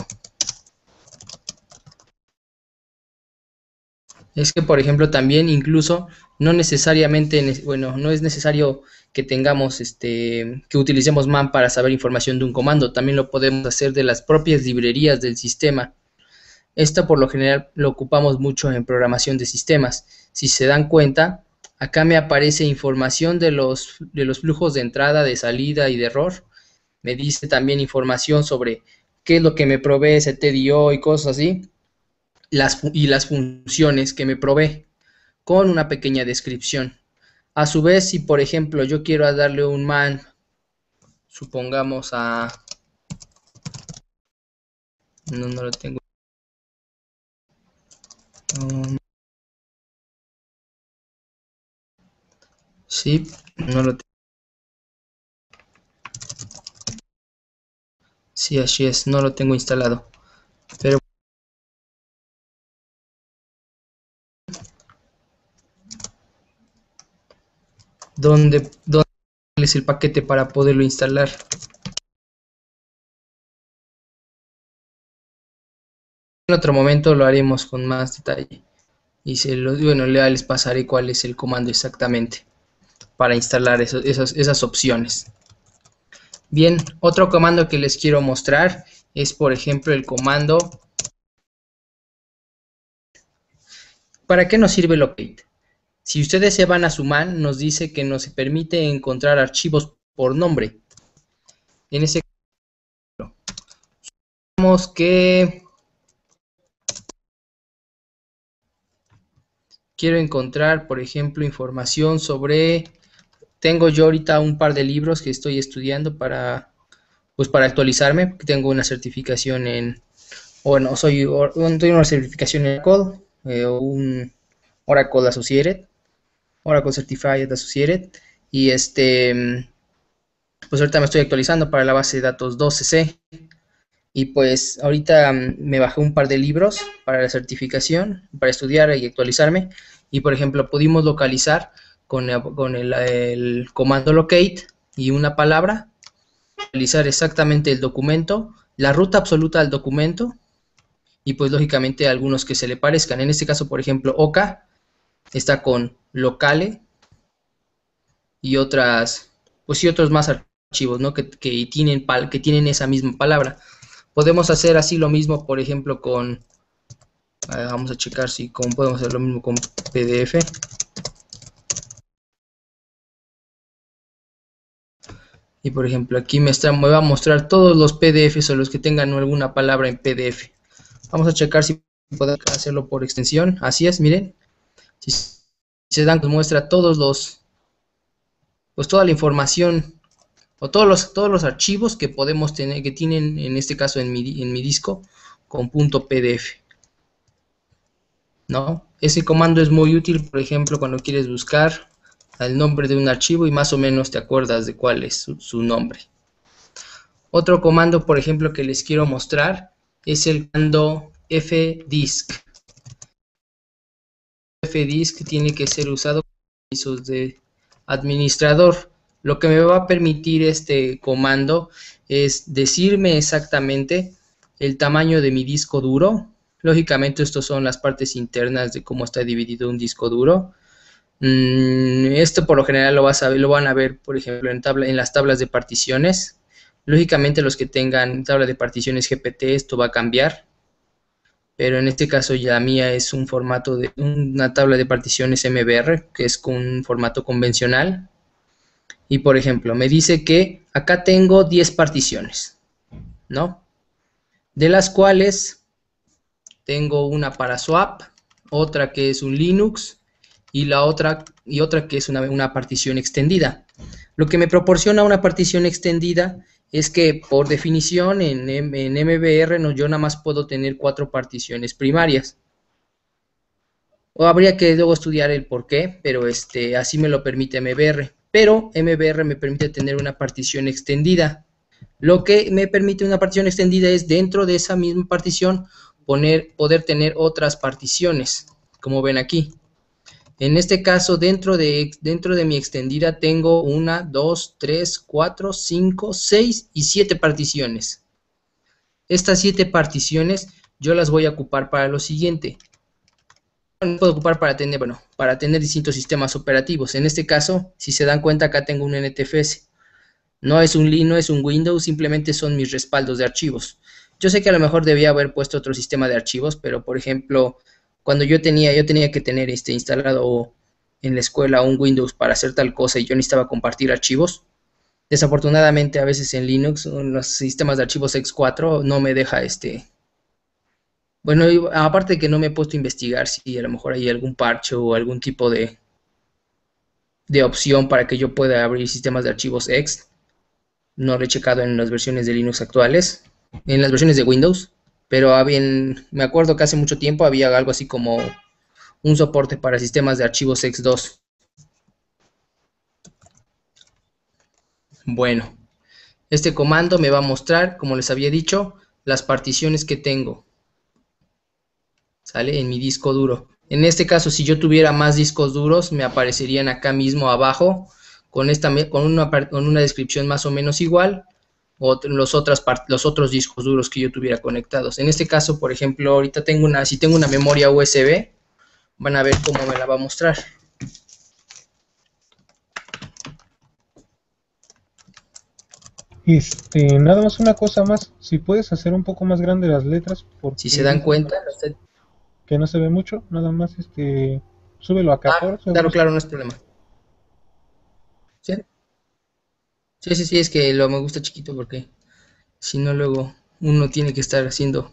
Es que, por ejemplo, también incluso no necesariamente, ne- bueno, no es necesario que tengamos, este, que utilicemos man para saber información de un comando. También lo podemos hacer de las propias librerías del sistema. Esto por lo general lo ocupamos mucho en programación de sistemas. Si se dan cuenta, acá me aparece información de los, de los flujos de entrada, de salida y de error. Me dice también información sobre qué es lo que me provee ese TDO y cosas así. Las, y las funciones que me provee con una pequeña descripción. A su vez, si por ejemplo yo quiero darle un man, supongamos a... No, no lo tengo. Sí, no lo. Sí, así es, no lo tengo instalado. Pero ¿Dónde, dónde es el paquete para poderlo instalar? En otro momento lo haremos con más detalle. Y se lo, bueno, les pasaré cuál es el comando exactamente para instalar esas, opciones. Bien, otro comando que les quiero mostrar es, por ejemplo, el comando. ¿Para qué nos sirve locate? Si ustedes se van a su man, nos dice que nos permite encontrar archivos por nombre. En ese caso, supongamos que quiero encontrar, por ejemplo, información sobre... Tengo yo ahorita un par de libros que estoy estudiando para, pues para actualizarme. Tengo una certificación en, bueno, soy, tengo una certificación en Oracle, eh, un Oracle Associated, Oracle Certified Associated, y este, pues ahorita me estoy actualizando para la base de datos 12C. Y pues ahorita mm, me bajé un par de libros para la certificación, para estudiar y actualizarme. Y por ejemplo, pudimos localizar con, el, comando locate y una palabra, localizar exactamente el documento, la ruta absoluta del documento y pues lógicamente algunos que se le parezcan. En este caso, por ejemplo, OCA está con locale y otras, pues y otros más archivos, ¿no? Que, tienen, que tienen esa misma palabra. Podemos hacer así lo mismo, por ejemplo, con... vamos a checar si podemos hacer lo mismo con PDF. Y por ejemplo, aquí me, está, me va a mostrar todos los PDFs o los que tengan alguna palabra en PDF. Vamos a checar si podemos hacerlo por extensión. Así es, miren. Si se dan, pues muestra todos los, pues toda la información o todos los, todos los archivos que podemos tener, que tienen en este caso en mi, en mi disco con punto PDF. ¿No? Ese comando es muy útil, por ejemplo, cuando quieres buscar el nombre de un archivo y más o menos te acuerdas de cuál es su, nombre. Otro comando, por ejemplo, que les quiero mostrar es el comando fdisk. fdisk tiene que ser usado con de administrador. Lo que me va a permitir este comando es decirme exactamente el tamaño de mi disco duro. Lógicamente, estas son las partes internas de cómo está dividido un disco duro. Mm, esto por lo general lo, a lo van a ver, por ejemplo, en, las tablas de particiones. Lógicamente, los que tengan tabla de particiones GPT, esto va a cambiar. Pero en este caso ya mía es un formato de una tabla de particiones MBR, que es un formato convencional. Y por ejemplo, me dice que acá tengo 10 particiones, ¿no? De las cuales tengo una para swap, otra que es un Linux y la otra y otra que es una, partición extendida. Lo que me proporciona una partición extendida es que por definición en, en MBR no, yo nada más puedo tener cuatro particiones primarias. O habría que luego estudiar el por qué, pero este, así me lo permite MBR pero MBR me permite tener una partición extendida. Lo que me permite una partición extendida es dentro de esa misma partición poner, poder tener otras particiones, como ven aquí. En este caso, dentro de, mi extendida tengo una, dos, tres, cuatro, cinco, seis y siete particiones. Estas siete particiones yo las voy a ocupar para lo siguiente puedo ocupar para tener, bueno, para tener distintos sistemas operativos. En este caso, si se dan cuenta, acá tengo un NTFS. No es un no es un Windows, simplemente son mis respaldos de archivos. Yo sé que a lo mejor debía haber puesto otro sistema de archivos, pero por ejemplo, cuando yo tenía, yo tenía que tener este instalado en la escuela un Windows para hacer tal cosa y yo necesitaba compartir archivos. Desafortunadamente a veces en Linux, en los sistemas de archivos X4 no me deja este... Bueno, aparte de que no me he puesto a investigar si a lo mejor hay algún parche o algún tipo de, de opción para que yo pueda abrir sistemas de archivos X. No lo he checado en las versiones de Linux actuales, en las versiones de Windows, pero me acuerdo que hace mucho tiempo había algo así como un soporte para sistemas de archivos X2. Bueno, este comando me va a mostrar, como les había dicho, las particiones que tengo. ¿Sale? En mi disco duro. En este caso, si yo tuviera más discos duros, me aparecerían acá mismo abajo con, esta, con, una, con una descripción más o menos igual o los, otras los otros discos duros que yo tuviera conectados. En este caso, por ejemplo, ahorita tengo una, si tengo una memoria USB, van a ver cómo me la va a mostrar. Este, nada más una cosa más, si puedes hacer un poco más grande las letras, si se dan cuenta, que no se ve mucho, nada más este súbelo a 14. Ah, claro, claro, no es problema. ¿Sí? Sí, sí, es que lo me gusta chiquito porque si no luego uno tiene que estar haciendo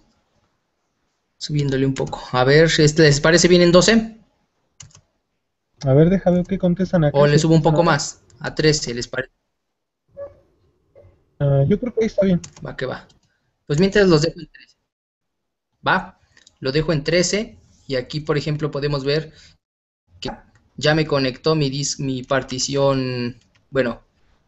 subiéndole un poco. A ver, este, ¿les parece bien en 12? A ver, déjame ver qué contestan aquí. O le subo un poco más, a 13, ¿les parece? Ah, yo creo que ahí está bien. Va que va. Pues mientras los dejo en 13. Va lo dejo en 13 y aquí por ejemplo podemos ver que ya me conectó mi, mi partición, bueno,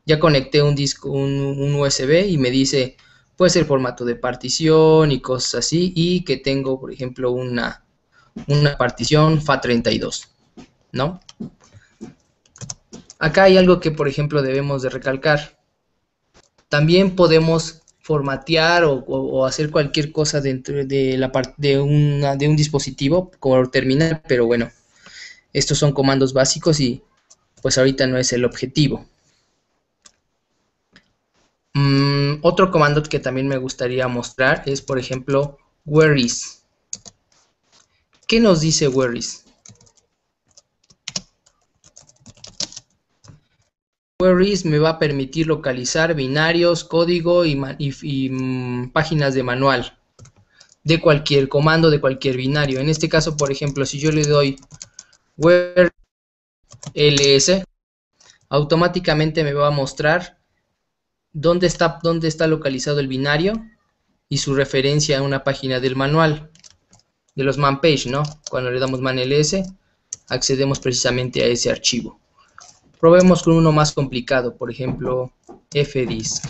ya conecté un disco, un, USB y me dice puede ser formato de partición y cosas así y que tengo por ejemplo una, una partición FAT32, ¿no? Acá hay algo que por ejemplo debemos de recalcar. También podemos formatear o, hacer cualquier cosa dentro de, la de un dispositivo como terminal, pero bueno, estos son comandos básicos y pues ahorita no es el objetivo. Mm, otro comando que también me gustaría mostrar es, por ejemplo, where is. ¿Qué nos dice where is? Queries me va a permitir localizar binarios, código y, mm, páginas de manual de cualquier comando, de cualquier binario. En este caso, por ejemplo, si yo le doy where ls, automáticamente me va a mostrar dónde está, dónde está localizado el binario y su referencia a una página del manual de los man page, ¿no? Cuando le damos man ls, accedemos precisamente a ese archivo. Probemos con uno más complicado, por ejemplo, fdisk.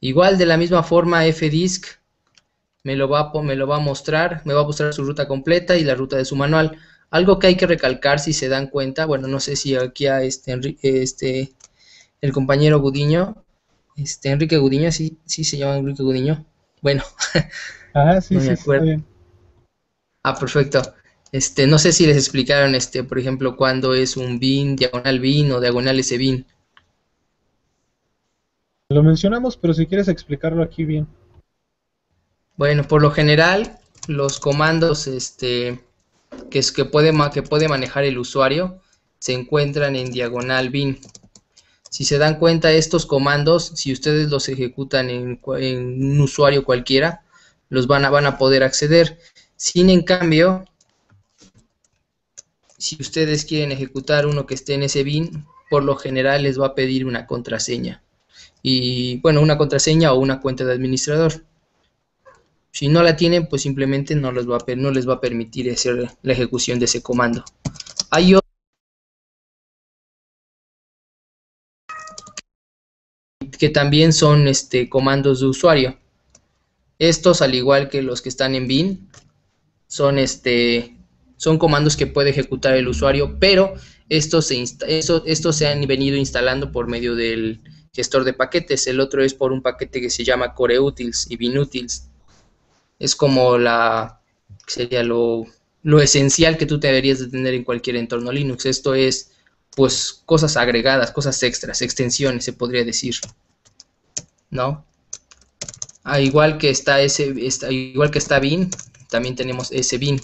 Igual de la misma forma fdisk me lo, va, me lo va a mostrar, me va a mostrar su ruta completa y la ruta de su manual. Algo que hay que recalcar si se dan cuenta, bueno, no sé si aquí a este, este el compañero Gudiño, este Enrique Gudiño, sí, sí se llama Enrique Gudiño. Bueno, ah, sí, sí, Ah, perfecto. Este, no sé si les explicaron, este, por ejemplo, cuándo es un bin, diagonal bin o diagonal ese bin. Lo mencionamos, pero si quieres explicarlo aquí bien. Bueno, por lo general, los comandos este, que, es, que, puede, que puede manejar el usuario se encuentran en diagonal bin. Si se dan cuenta, estos comandos, si ustedes los ejecutan en, un usuario cualquiera, los van a, van a poder acceder. Sin en cambio, si ustedes quieren ejecutar uno que esté en ese bin, por lo general les va a pedir una contraseña. Y bueno, una contraseña o una cuenta de administrador. Si no la tienen, pues simplemente no les va a, no les va a permitir hacer la ejecución de ese comando. Hay que también son este, comandos de usuario. Estos, al igual que los que están en bin, son este, son comandos que puede ejecutar el usuario, pero estos se, estos, se han venido instalando por medio del gestor de paquetes. El otro es por un paquete que se llama CoreUtils y BinUtils. Es como la sería lo, lo esencial que tú deberías de tener en cualquier entorno Linux. Esto es pues cosas agregadas, cosas extras, extensiones se podría decir. ¿No? Ah, igual que está ese, está, igual que está bin, también tenemos ese bin,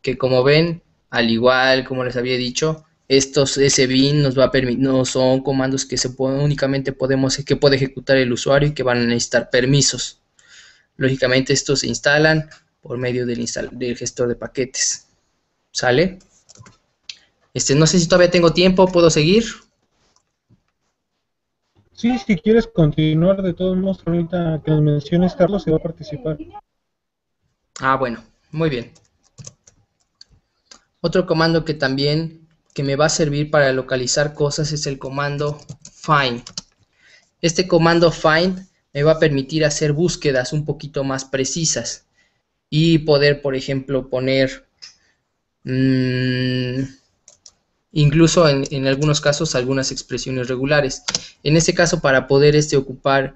que como ven, al igual como les había dicho, estos bin nos va a permitir, no son comandos que se pueden, únicamente podemos, que puede ejecutar el usuario y que van a necesitar permisos. Lógicamente estos se instalan por medio del, del gestor de paquetes. ¿Sale? Este, no sé si todavía tengo tiempo, ¿puedo seguir? Sí, si quieres continuar, de todos modos, ahorita que nos menciones, Carlos, se va a participar. Ah, bueno, muy bien. Otro comando que también que me va a servir para localizar cosas es el comando find. Este comando find me va a permitir hacer búsquedas un poquito más precisas y poder, por ejemplo, poner mmm, incluso en, algunos casos algunas expresiones regulares. En este caso, para poder este, ocupar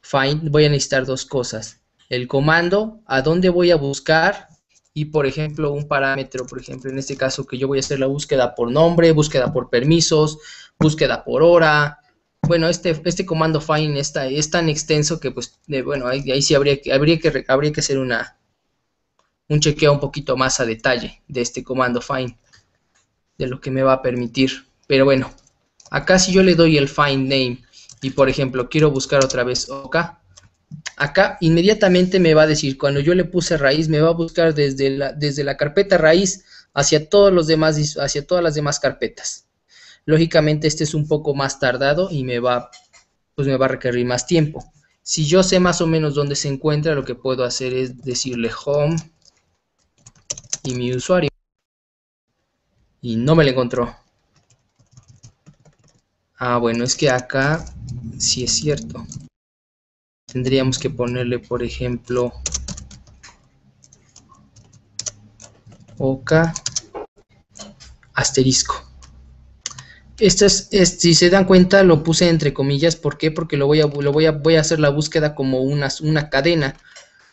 find, voy a necesitar dos cosas. El comando, a dónde voy a buscar y, por ejemplo, un parámetro, por ejemplo, en este caso que yo voy a hacer la búsqueda por nombre, búsqueda por permisos, búsqueda por hora. Bueno, este, este comando find está, es tan extenso que, pues, bueno, ahí, sí habría que, habría que, habría que hacer una, un chequeo un poquito más a detalle de este comando find de lo que me va a permitir. Pero bueno, acá si yo le doy el find name y por ejemplo quiero buscar otra vez acá, acá inmediatamente me va a decir, cuando yo le puse raíz, me va a buscar desde la, desde la carpeta raíz hacia todos los demás, hacia todas las demás carpetas. Lógicamente este es un poco más tardado y me va, pues me va a requerir más tiempo. Si yo sé más o menos dónde se encuentra, lo que puedo hacer es decirle home y mi usuario y no me la encontró. Ah, bueno, es que acá sí es cierto. Tendríamos que ponerle, por ejemplo, oca asterisco. Esto es, si se dan cuenta, lo puse entre comillas. ¿Por qué? Porque lo voy a, lo voy a, voy a hacer la búsqueda como una, una cadena.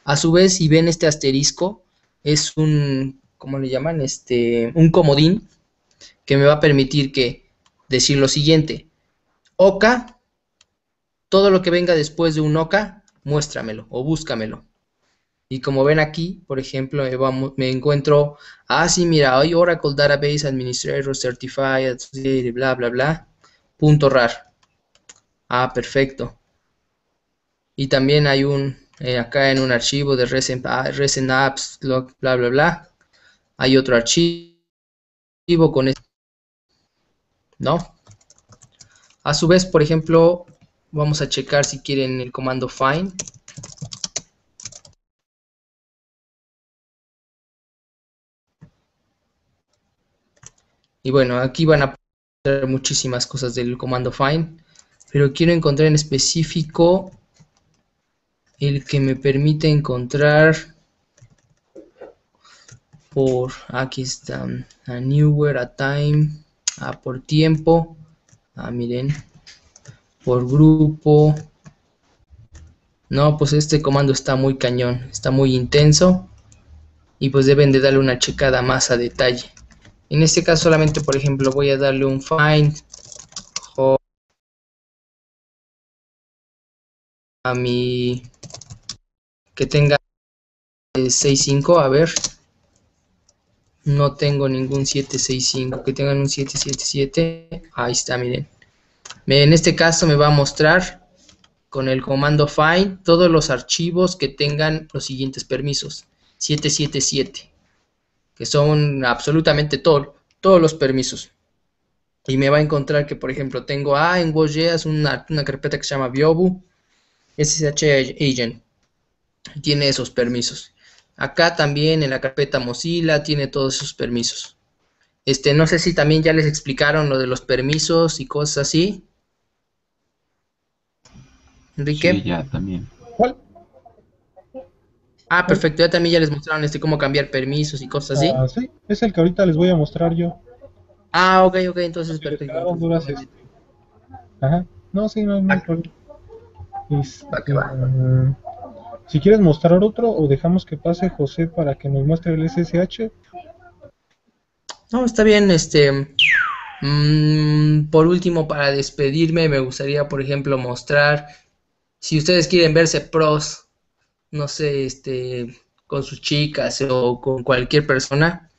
A su vez, si ven este asterisco, es un, ¿cómo le llaman? Este, un comodín que me va a permitir que decir lo siguiente. Oca, todo lo que venga después de un oca, muéstramelo o búscamelo. Y como ven aquí, por ejemplo, me, encuentro, ah, sí, mira, hoy Oracle Database Administrator Certified, bla, bla, bla, punto rar. Ah, perfecto. Y también hay un, eh, acá en un archivo de recent, ah, recent apps, bla, bla, bla. Hay otro archivo con este ¿no? A su vez, por ejemplo, vamos a checar si quieren el comando find. Y bueno, aquí van a encontrar muchísimas cosas del comando find, pero quiero encontrar en específico el que me permite encontrar por aquí está a newware a time Ah, por tiempo. Ah, miren. Por grupo. No, pues este comando está muy cañón. Está muy intenso. Y pues deben de darle una checada más a detalle. En este caso solamente, por ejemplo, voy a darle un find. A mi... Que tenga 6.5, a ver no tengo ningún 765, que tengan un 777, ahí está, miren. En este caso me va a mostrar con el comando find todos los archivos que tengan los siguientes permisos, 777, que son absolutamente todo, todos los permisos. Y me va a encontrar que, por ejemplo, tengo ah, en WordJS una, una carpeta que se llama Biobu, SSH Agent, tiene esos permisos. Acá también en la carpeta Mozilla tiene todos esos permisos. Este, no sé si también ya les explicaron lo de los permisos y cosas así. Enrique. Sí, ya también. ¿Cuál? Ah, perfecto. Ya también ya les mostraron este cómo cambiar permisos y cosas así. Ah, sí, es el que ahorita les voy a mostrar yo. Ah, ok, ok, entonces perfecto. Ajá. No, sí, no, no hay problema. Este, si quieres mostrar otro o dejamos que pase José para que nos muestre el SSH. No, está bien, este... Mm, por último, para despedirme, me gustaría, por ejemplo, mostrar si ustedes quieren verse pros, no sé, este, con sus chicas o con cualquier persona,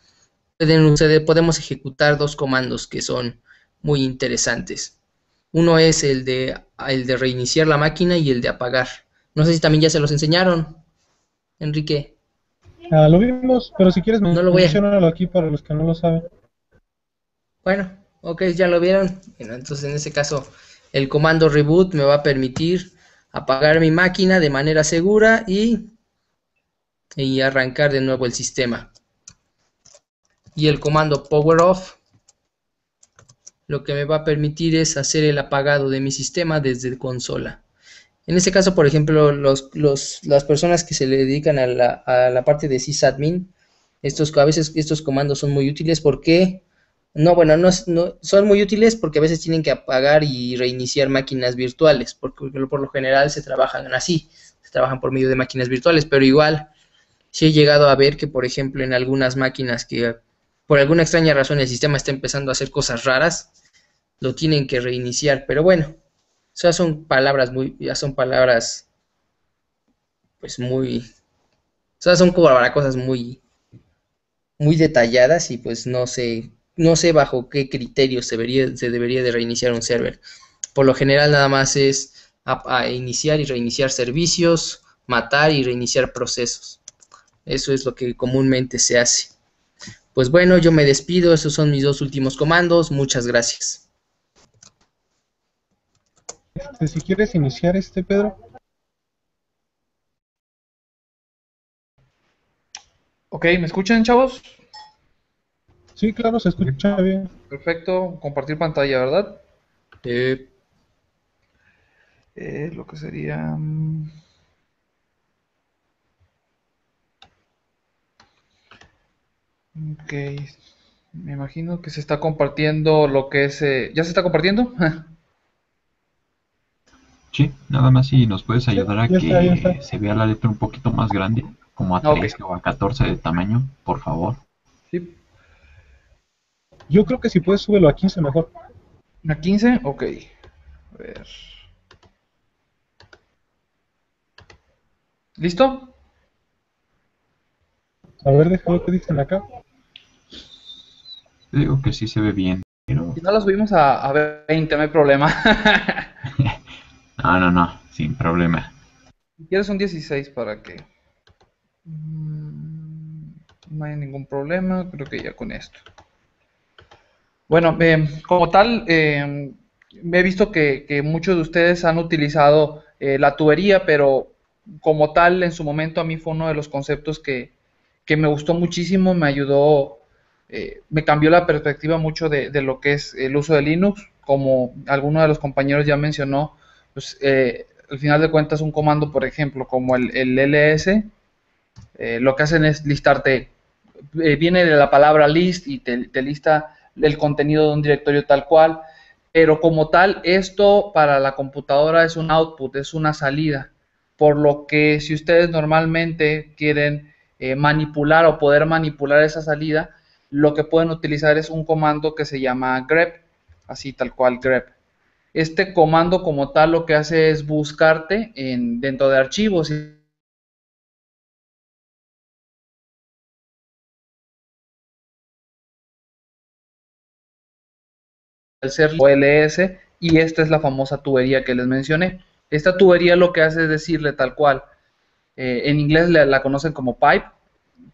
pueden, ustedes, podemos ejecutar dos comandos que son muy interesantes. Uno es el de, el de reiniciar la máquina y el de apagar. No sé si también ya se los enseñaron, Enrique. Ah, lo vimos, pero si quieres No lo voy a- aquí para los que no lo saben. Bueno, ok, ya lo vieron. Bueno, entonces en ese caso, el comando reboot me va a permitir apagar mi máquina de manera segura y, y arrancar de nuevo el sistema. Y el comando power off lo que me va a permitir es hacer el apagado de mi sistema desde consola. En este caso, por ejemplo, los, los- las personas que se le dedican a la, a la parte de sysadmin, estos, a veces estos comandos son muy útiles. Porque, no, bueno, no, no- son muy útiles porque a veces tienen que apagar y reiniciar máquinas virtuales, porque por lo general se trabajan así, se trabajan por medio de máquinas virtuales, pero igual, sí he llegado a ver que, por ejemplo, en algunas máquinas que por alguna extraña razón el sistema está empezando a hacer cosas raras, lo tienen que reiniciar, pero bueno, esas son palabras muy, ya son palabras, pues muy, o sea, son como para cosas muy, muy detalladas y pues no sé, no sé bajo qué criterios se debería, se debería de reiniciar un server. Por lo general nada más es a iniciar y reiniciar servicios, matar y reiniciar procesos. Eso es lo que comúnmente se hace. Pues bueno, yo me despido, esos son mis dos últimos comandos, muchas gracias. Este, si quieres iniciar este, Pedro. Ok, ¿me escuchan, chavos? Sí, claro, se escucha bien. Perfecto, compartir pantalla, ¿verdad? Eh, Eh, lo que sería... mm, Ok, me imagino que se está compartiendo lo que es... eh, ¿Ya se está compartiendo? Sí, nada más si nos puedes ayudar a ya está, que está. se vea la letra un poquito más grande, como a Ok. 13 o a 14 de tamaño, por favor. sí. Yo creo que si puedes, súbelo a 15 mejor. ¿A 15? Ok. A ver. ¿Listo? A ver, déjame qué dicen acá. Te digo que sí se ve bien, pero Si no lo subimos a, a 20, no hay problema. no, no, no, sin problema. Quieres un 16 para que mm, no haya ningún problema, creo que ya con esto. Bueno, eh, como tal, eh, he visto que, muchos de ustedes han utilizado eh, la tubería, pero como tal, en su momento a mí fue uno de los conceptos que, que me gustó muchísimo, me ayudó, eh, me cambió la perspectiva mucho de, de lo que es el uso de Linux, como alguno de los compañeros ya mencionó, pues eh, al final de cuentas un comando, por ejemplo, como el, el ls, eh, lo que hacen es listarte, eh, viene de la palabra list y te, te lista el contenido de un directorio tal cual, pero como tal, esto para la computadora es un output, es una salida, por lo que si ustedes normalmente quieren eh, manipular o poder manipular esa salida, lo que pueden utilizar es un comando que se llama grep, así tal cual grep. Este comando como tal lo que hace es buscarte en, dentro de archivos ser y esta es la famosa tubería que les mencioné. Esta tubería lo que hace es decirle tal cual, eh, en inglés la, conocen como pipe,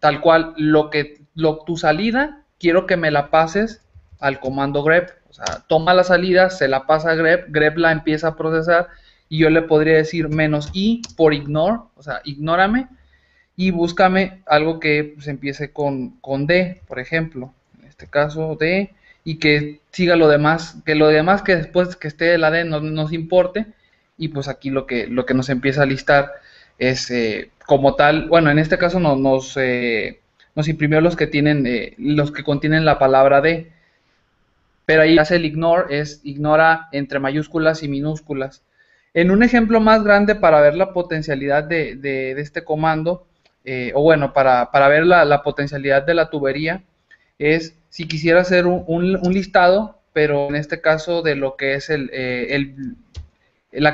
tal cual lo que lo, tu salida quiero que me la pases al comando grep, sea, toma la salida, se la pasa a grep, grep la empieza a procesar y yo le podría decir menos i por ignore, o sea, ignórame y búscame algo que pues, empiece con, con d, por ejemplo, en este caso d y que siga lo demás, que lo demás que después que esté la D no nos importe, y pues aquí lo que, lo que nos empieza a listar es eh, como tal, bueno, en este caso no, nos, eh, nos imprimió los que tienen, eh, los que contienen la palabra D, pero ahí hace el ignore, es ignora entre mayúsculas y minúsculas. En un ejemplo más grande para ver la potencialidad de, de, este comando, eh, o bueno, para, para ver la, la potencialidad de la tubería, es si quisiera hacer un, un, listado, pero en este caso de lo que es el, eh, el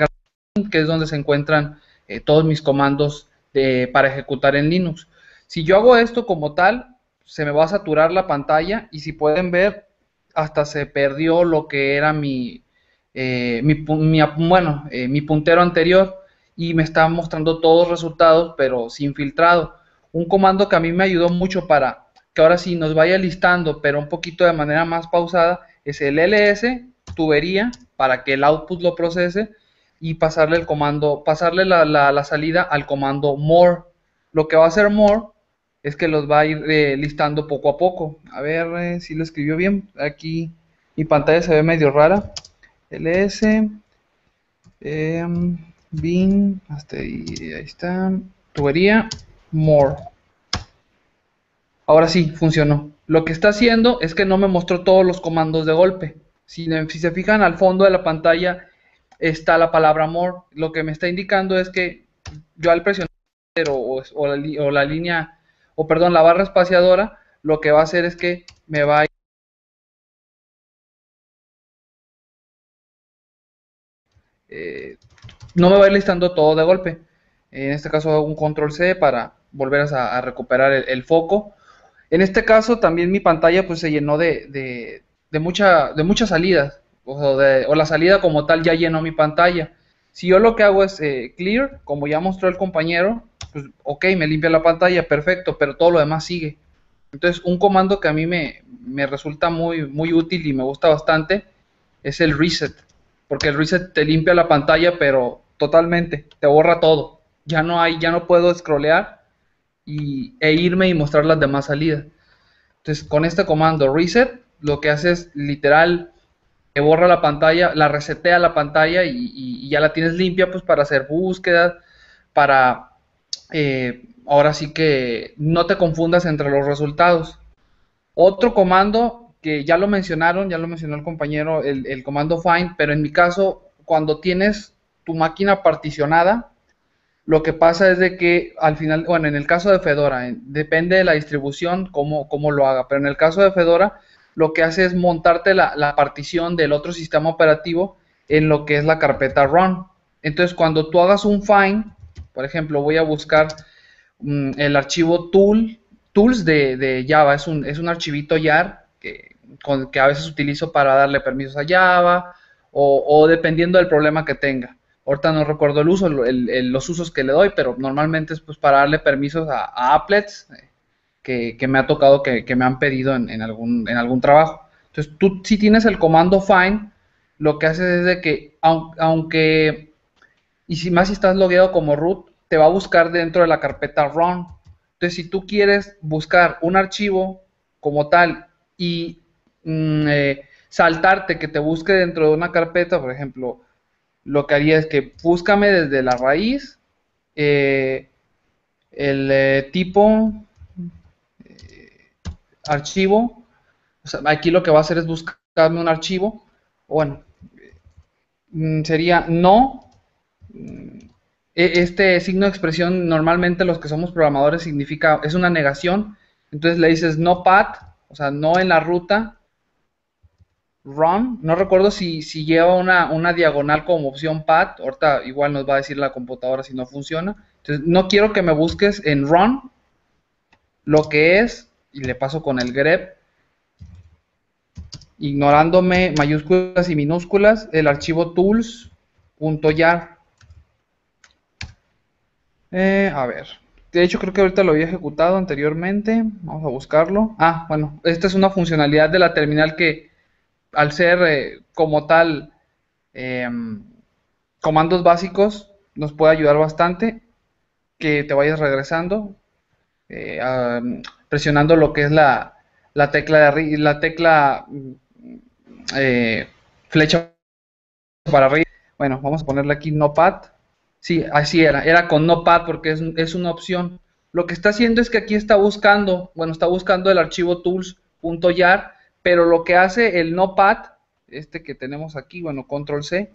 que es donde se encuentran eh, todos mis comandos para ejecutar en Linux. Si yo hago esto como tal, se me va a saturar la pantalla y si pueden ver, hasta se perdió lo que era mi, eh, mi, bueno, eh, mi puntero anterior y me está mostrando todos los resultados, pero sin filtrado. Un comando que a mí me ayudó mucho para que ahora sí nos vaya listando, pero un poquito de manera más pausada, es el ls tubería para que el output lo procese y pasarle el comando, pasarle la, la, salida al comando more. Lo que va a hacer more es que los va a ir eh, listando poco a poco. A ver eh, si lo escribió bien. Aquí mi pantalla se ve medio rara. ls em, bin hasta ahí, está tubería more ahora sí funcionó lo que está haciendo es que no me mostró todos los comandos de golpe si, si se fijan al fondo de la pantalla está la palabra more lo que me está indicando es que yo al presionar o la línea o perdón la barra espaciadora lo que va a hacer es que me va a eh, no me va a ir listando todo de golpe. En este caso hago un control C para volver a, recuperar el, foco. En este caso también mi pantalla pues se llenó de, de, mucha, de muchas salidas. O, la salida como tal ya llenó mi pantalla. Si yo lo que hago es eh, clear, como ya mostró el compañero, pues ok, me limpia la pantalla, perfecto, pero todo lo demás sigue. Entonces un comando que a mí me, me resulta muy, muy útil y me gusta bastante es el reset porque el reset te limpia la pantalla, pero totalmente, te borra todo. Ya no hay, ya no puedo scrollear y, e irme y mostrar las demás salidas. Entonces, con este comando reset, lo que hace es literal, te borra la pantalla, la resetea la pantalla y, ya la tienes limpia pues para hacer búsquedas, para eh, ahora sí que no te confundas entre los resultados. Otro comando que ya lo mencionaron, ya lo mencionó el compañero, el, comando find, pero en mi caso, cuando tienes tu máquina particionada, lo que pasa es de que al final, bueno, en el caso de Fedora, depende de la distribución cómo, cómo, lo haga, pero en el caso de Fedora, lo que hace es montarte la, la, partición del otro sistema operativo en lo que es la carpeta run. Entonces, cuando tú hagas un find, por ejemplo, voy a buscar mm, el archivo tool, tools de, Java, es un, es un archivito YAR que, que a veces utilizo para darle permisos a Java o, dependiendo del problema que tenga. Ahorita no recuerdo el uso, los usos que le doy, pero normalmente es pues para darle permisos a, applets eh, que, me ha tocado, que, me han pedido en, algún, en algún trabajo. Entonces, tú si tienes el comando find, lo que haces es de que, aunque, y si más si estás logueado como root, te va a buscar dentro de la carpeta run. Entonces, si tú quieres buscar un archivo como tal y Mm, eh, saltarte, que te busque dentro de una carpeta, por ejemplo, lo que haría es que búscame desde la raíz eh, el eh, tipo archivo. aquí lo que va a hacer es buscarme un archivo. Bueno, mm, sería no. Mm, e, este signo de expresión normalmente los que somos programadores significa, es una negación. Entonces le dices no path, o sea, no en la ruta, run. No recuerdo si, si lleva una, diagonal como opción pad. Ahorita igual nos va a decir la computadora si no funciona. Entonces, no quiero que me busques en run lo que es, y le paso con el grep, ignorándome mayúsculas y minúsculas, el archivo tools.yar. Eh, a ver. De hecho, creo que ahorita lo había ejecutado anteriormente. Vamos a buscarlo. Ah, bueno, esta es una funcionalidad de la terminal que, al ser eh, como tal em, comandos básicos, nos puede ayudar bastante que te vayas regresando, eh, presionando lo que es la, la tecla de la tecla flecha para arriba. Bueno, vamos a ponerle aquí no pad. Sí, así era, era con no pad porque es, es una opción. Lo que está haciendo es que aquí está buscando, bueno, está buscando el archivo tools.yar pero lo que hace el nopad, este que tenemos aquí, bueno, control C,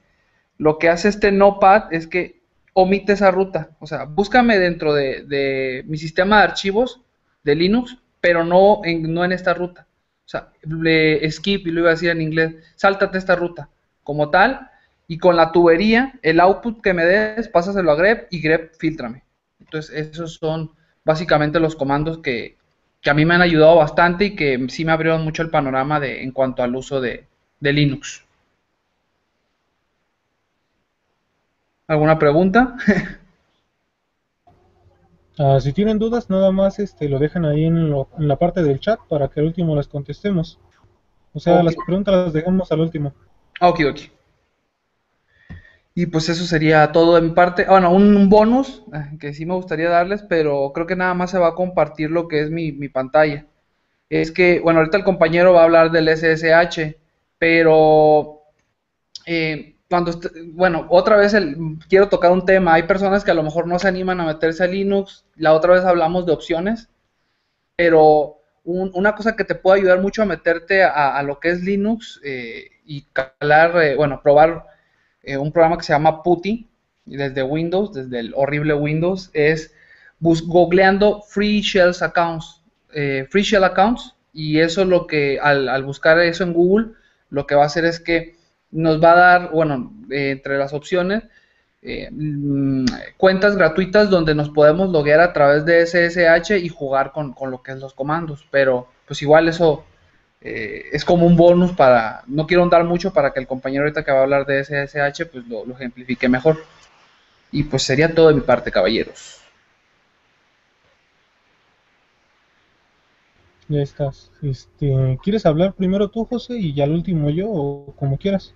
lo que hace este nopad es que omite esa ruta. O sea, búscame dentro de, mi sistema de archivos de Linux, pero no en, no en esta ruta. O sea, le skip, y lo iba a decir en inglés, sáltate esta ruta como tal, Y con la tubería, el output que me des, pásaselo a grep y grep filtrame. Entonces, esos son básicamente los comandos que, que a mí me han ayudado bastante y que sí me abrieron mucho el panorama de, en cuanto al uso de, de Linux. ¿Alguna pregunta? Ah, si tienen dudas, nada más este, lo dejan ahí en, lo- en la parte del chat para que al último las contestemos. O sea, las preguntas las dejamos al último. Ok, ok. Y pues eso sería todo mi parte. Ah, Bueno, un, bonus eh, que sí me gustaría darles, pero creo que nada más se va a compartir lo que es mi, mi pantalla. Es que, bueno, ahorita el compañero va a hablar del SSH, pero eh, cuando, bueno, otra vez el- quiero tocar un tema. Hay personas que a lo mejor no se animan a meterse a Linux. La otra vez hablamos de opciones, pero un- una cosa que te puede ayudar mucho a meterte a, a lo que es Linux eh, y calar, eh, bueno, probar eh, un programa que se llama PuTTY desde Windows, desde el horrible Windows, es bus googleando Free Shells Accounts, eh, Free Shell Accounts, y eso es lo que al, buscar eso en Google, lo que va a hacer es que nos va a dar, bueno, eh, entre las opciones, mm, cuentas gratuitas donde nos podemos loguear a través de SSH y jugar con, con lo que es los comandos, pero pues igual eso eh, es como un bonus para, no quiero andar mucho para que el compañero ahorita que va a hablar de SSH pues lo, lo ejemplifique mejor. Y pues sería todo de mi parte, caballeros. Ya estás. Este, ¿quieres hablar primero tú, José, y ya al último yo, o como quieras?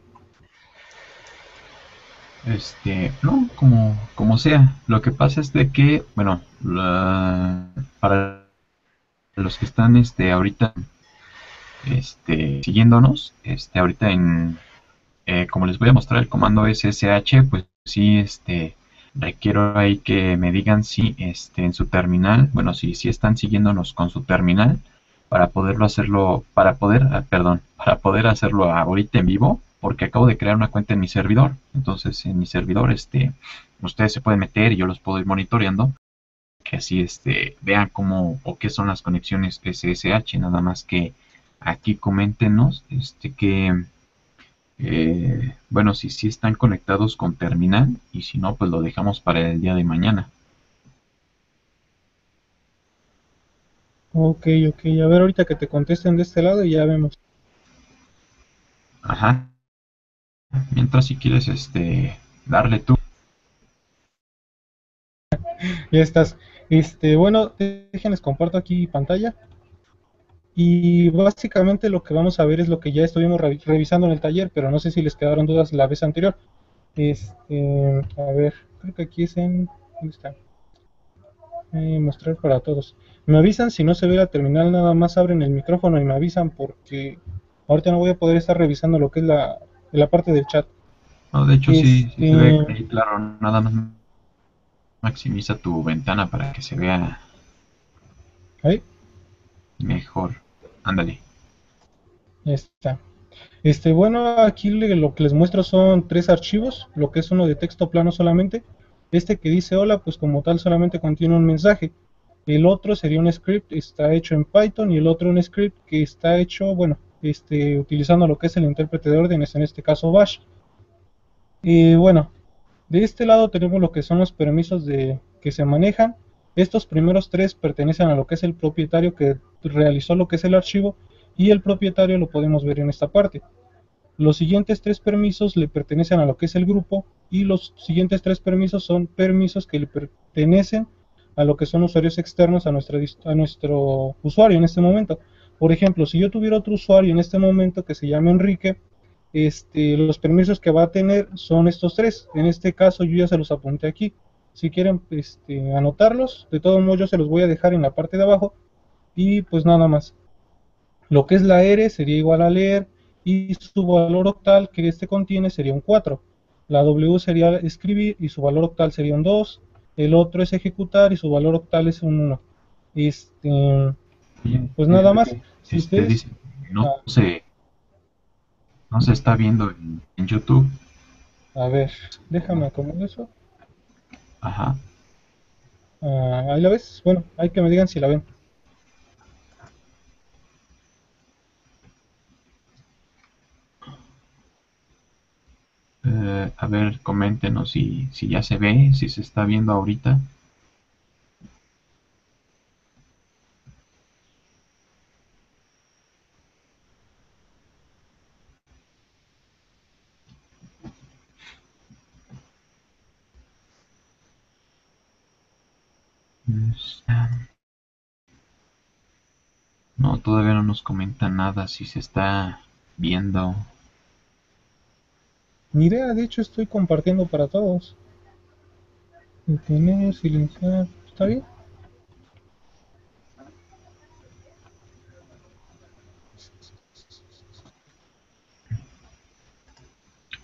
Este, no, como, como sea. Lo que pasa es de que, bueno, la- para los que están este ahorita este siguiéndonos, este ahorita en eh, como les voy a mostrar el comando SSH, pues sí este requiero ahí que me digan si este en su terminal, bueno, si si están siguiéndonos con su terminal para poderlo hacerlo, para poder, ah, perdón, para poder hacerlo ahorita en vivo, porque acabo de crear una cuenta en mi servidor. Entonces, en mi servidor, este, ustedes se pueden meter y yo los puedo ir monitoreando, que así este, vean cómo o qué son las conexiones SSH, nada más que aquí coméntenos, este, que, eh, bueno, si sí están conectados con terminal y si no, pues lo dejamos para el día de mañana. Ok, ok. A ver, ahorita que te contesten de este lado y ya vemos. Ajá. Mientras si quieres, este, darle tú. Ya estás. Este, bueno, déjenles comparto aquí pantalla. Y básicamente lo que vamos a ver es lo que ya estuvimos re- revisando en el taller, pero no sé si les quedaron dudas la vez anterior. Este, a ver, creo que aquí es en. ¿Dónde está? Eh, mostrar para todos. Me avisan si no se ve la terminal, nada más abren el micrófono y me avisan porque ahorita no voy a poder estar revisando lo que es la, la parte del chat. No, de hecho sí, sí se ve Este- ahí claro, nada más maximiza tu ventana para que se vea Ahí. mejor. Ándale. Está. Este, bueno, aquí lo que les muestro son tres archivos, lo que es uno de texto plano solamente. Este que dice hola, pues como tal solamente contiene un mensaje. El otro sería un script, está hecho en Python, y el otro un script que está hecho, bueno, este, utilizando lo que es el intérprete de órdenes, en este caso Bash. Y bueno, de este lado tenemos lo que son los permisos de, que se manejan. Estos primeros tres pertenecen a lo que es el propietario que realizó lo que es el archivo y el propietario lo podemos ver en esta parte. Los siguientes tres permisos le pertenecen a lo que es el grupo y los siguientes tres permisos son permisos que le pertenecen a lo que son usuarios externos a, a nuestro usuario en este momento. Por ejemplo, si yo tuviera otro usuario en este momento que se llame Enrique, este, los permisos que va a tener son estos tres. En este caso yo ya se los apunté aquí. Si quieren este, anotarlos, de todos modos yo se los voy a dejar en la parte de abajo y pues nada más. Lo que es la R sería igual a leer y su valor octal que este contiene sería un 4. La W sería escribir y su valor octal sería un 2. El otro es ejecutar y su valor octal es un 1. Este, pues nada más. Si Este dice no Ah. se no se está viendo en, en YouTube. a ver, déjame acomodar eso. Ajá. Ah, ahí la ves. Bueno, hay que me digan si la ven. Eh, a, a ver, coméntenos si, si ya se ve, si se está viendo ahorita. No, todavía no nos comenta nada si se está viendo. Ni idea, de hecho estoy compartiendo para todos. Detener, silenciar, ¿está bien?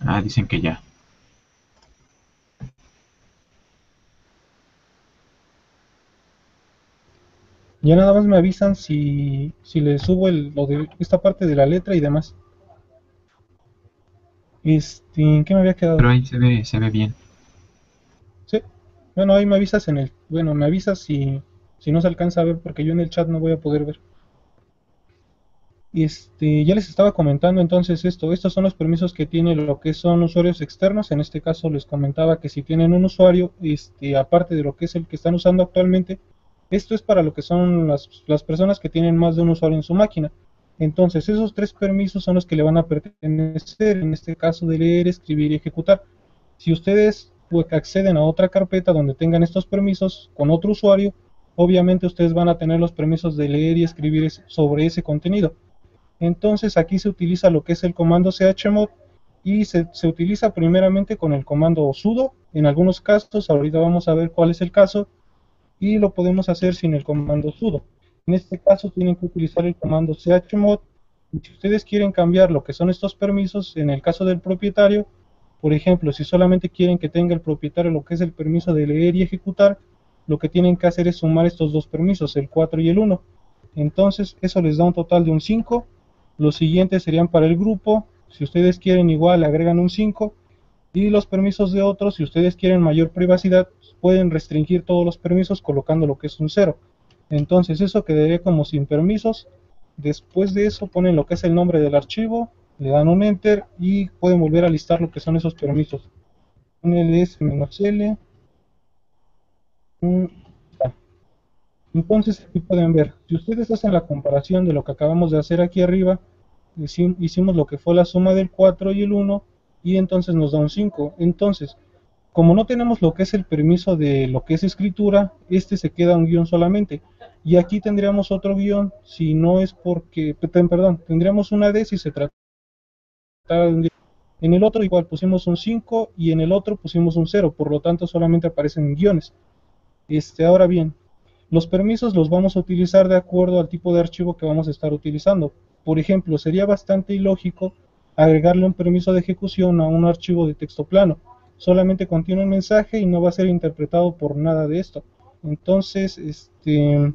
Ah, dicen que ya. Ya nada más me avisan si, si le subo el, lo de esta parte de la letra y demás. Este, ¿en qué me había quedado? Pero ahí se ve, se ve bien. Sí. Bueno, ahí me avisas en el, bueno, me avisas si, si no se alcanza a ver porque yo en el chat no voy a poder ver. Este, ya les estaba comentando entonces esto, estos son los permisos que tiene lo que son usuarios externos, en este caso les comentaba que si tienen un usuario, este, aparte de lo que es el que están usando actualmente, esto es para lo que son las, las personas que tienen más de un usuario en su máquina. Entonces, esos tres permisos son los que le van a pertenecer, en este caso de leer, escribir y ejecutar. Si ustedes pues, acceden a otra carpeta donde tengan estos permisos con otro usuario, obviamente ustedes van a tener los permisos de leer y escribir sobre ese contenido. Entonces aquí se utiliza lo que es el comando chmod y se, se, utiliza primeramente con el comando sudo. En algunos casos, ahorita vamos a ver cuál es el caso, y lo podemos hacer sin el comando sudo. En este caso tienen que utilizar el comando chmod. Y si ustedes quieren cambiar lo que son estos permisos, en el caso del propietario, por ejemplo, si solamente quieren que tenga el propietario lo que es el permiso de leer y ejecutar, lo que tienen que hacer es sumar estos dos permisos, el 4 y el 1. Entonces, eso les da un total de un 5 los siguientes serían para el grupo. Si ustedes quieren igual, agregan un 5. Y los permisos de otros, si ustedes quieren mayor privacidad, pueden restringir todos los permisos colocando lo que es un 0. Entonces eso quedaría como sin permisos. Después de eso ponen lo que es el nombre del archivo, le dan un enter y pueden volver a listar lo que son esos permisos. Un ls-l. Entonces aquí pueden ver, si ustedes hacen la comparación de lo que acabamos de hacer aquí arriba, hicimos lo que fue la suma del 4 y el 1 y entonces nos da un 5. Entonces, como no tenemos lo que es el permiso de lo que es escritura, este se queda un guion solamente. Y aquí tendríamos otro guion si no es porque, perdón, tendríamos una D si se trata de un En el otro igual pusimos un 5 y en el otro pusimos un 0, por lo tanto solamente aparecen guiones. Este, ahora bien, los permisos los vamos a utilizar de acuerdo al tipo de archivo que vamos a estar utilizando. Por ejemplo, sería bastante ilógico agregarle un permiso de ejecución a un archivo de texto plano. Solamente contiene un mensaje y no va a ser interpretado por nada de esto. Entonces, este,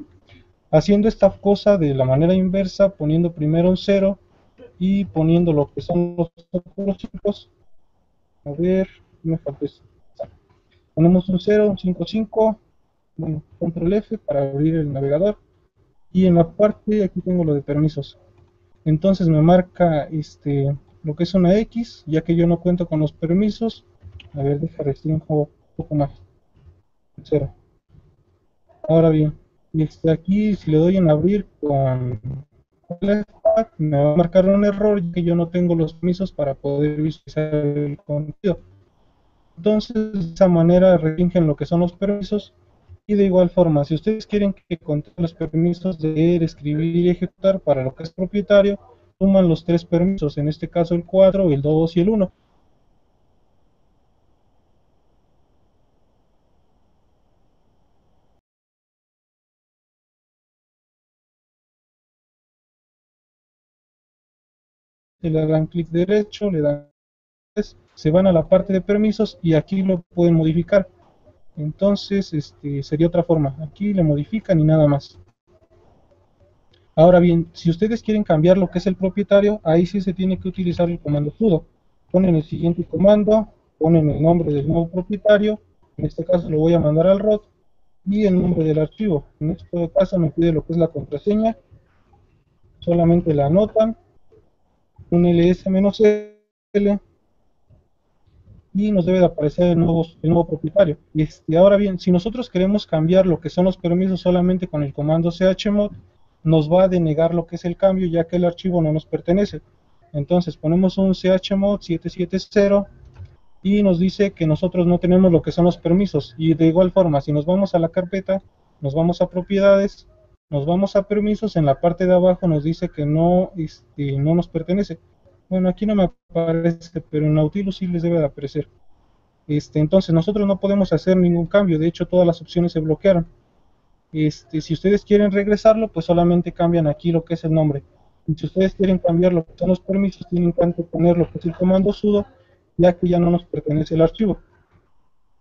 haciendo esta cosa de la manera inversa, poniendo primero un 0 y poniendo lo que son los otros chicos. A ver, me falta esto. Ponemos un 0, un 5, 5, bueno, control F para abrir el navegador y en la parte aquí tengo lo de permisos entonces me marca este lo que es una X ya que yo no cuento con los permisos. A ver deja restringo un poco más. Cero ahora bien este aquí si le doy en abrir con me va a marcar un error ya que yo no tengo los permisos para poder visualizar el contenido. Entonces de esa manera restringen lo que son los permisos. Y de igual forma, si ustedes quieren que contenga los permisos de escribir y ejecutar para lo que es propietario, suman los tres permisos, en este caso el 4, el 2 y el 1. le dan clic derecho, le dan se van a la parte de permisos y aquí lo pueden modificar. Entonces este, sería otra forma. Aquí le modifican y nada más ahora bien si ustedes quieren cambiar lo que es el propietario ahí sí se tiene que utilizar el comando sudo ponen el siguiente comando ponen el nombre del nuevo propietario en este caso lo voy a mandar al ROT y el nombre del archivo en este caso me pide lo que es la contraseña solamente la anotan un ls-l y nos debe de aparecer el nuevo, el nuevo propietario. Este, ahora bien, si nosotros queremos cambiar lo que son los permisos solamente con el comando chmod, nos va a denegar lo que es el cambio ya que el archivo no nos pertenece. Entonces ponemos un chmod 770 y nos dice que nosotros no tenemos lo que son los permisos. Y de igual forma, si nos vamos a la carpeta, nos vamos a propiedades, nos vamos a permisos, en la parte de abajo nos dice que no, este, no nos pertenece. Bueno, aquí no me aparece, pero en Nautilus sí les debe de aparecer. Este, entonces nosotros no podemos hacer ningún cambio, de hecho todas las opciones se bloquearon. Este, si ustedes quieren regresarlo, pues solamente cambian aquí lo que es el nombre. Y si ustedes quieren cambiar lo que son los permisos, tienen que poner lo que es el comando sudo, ya que ya no nos pertenece el archivo.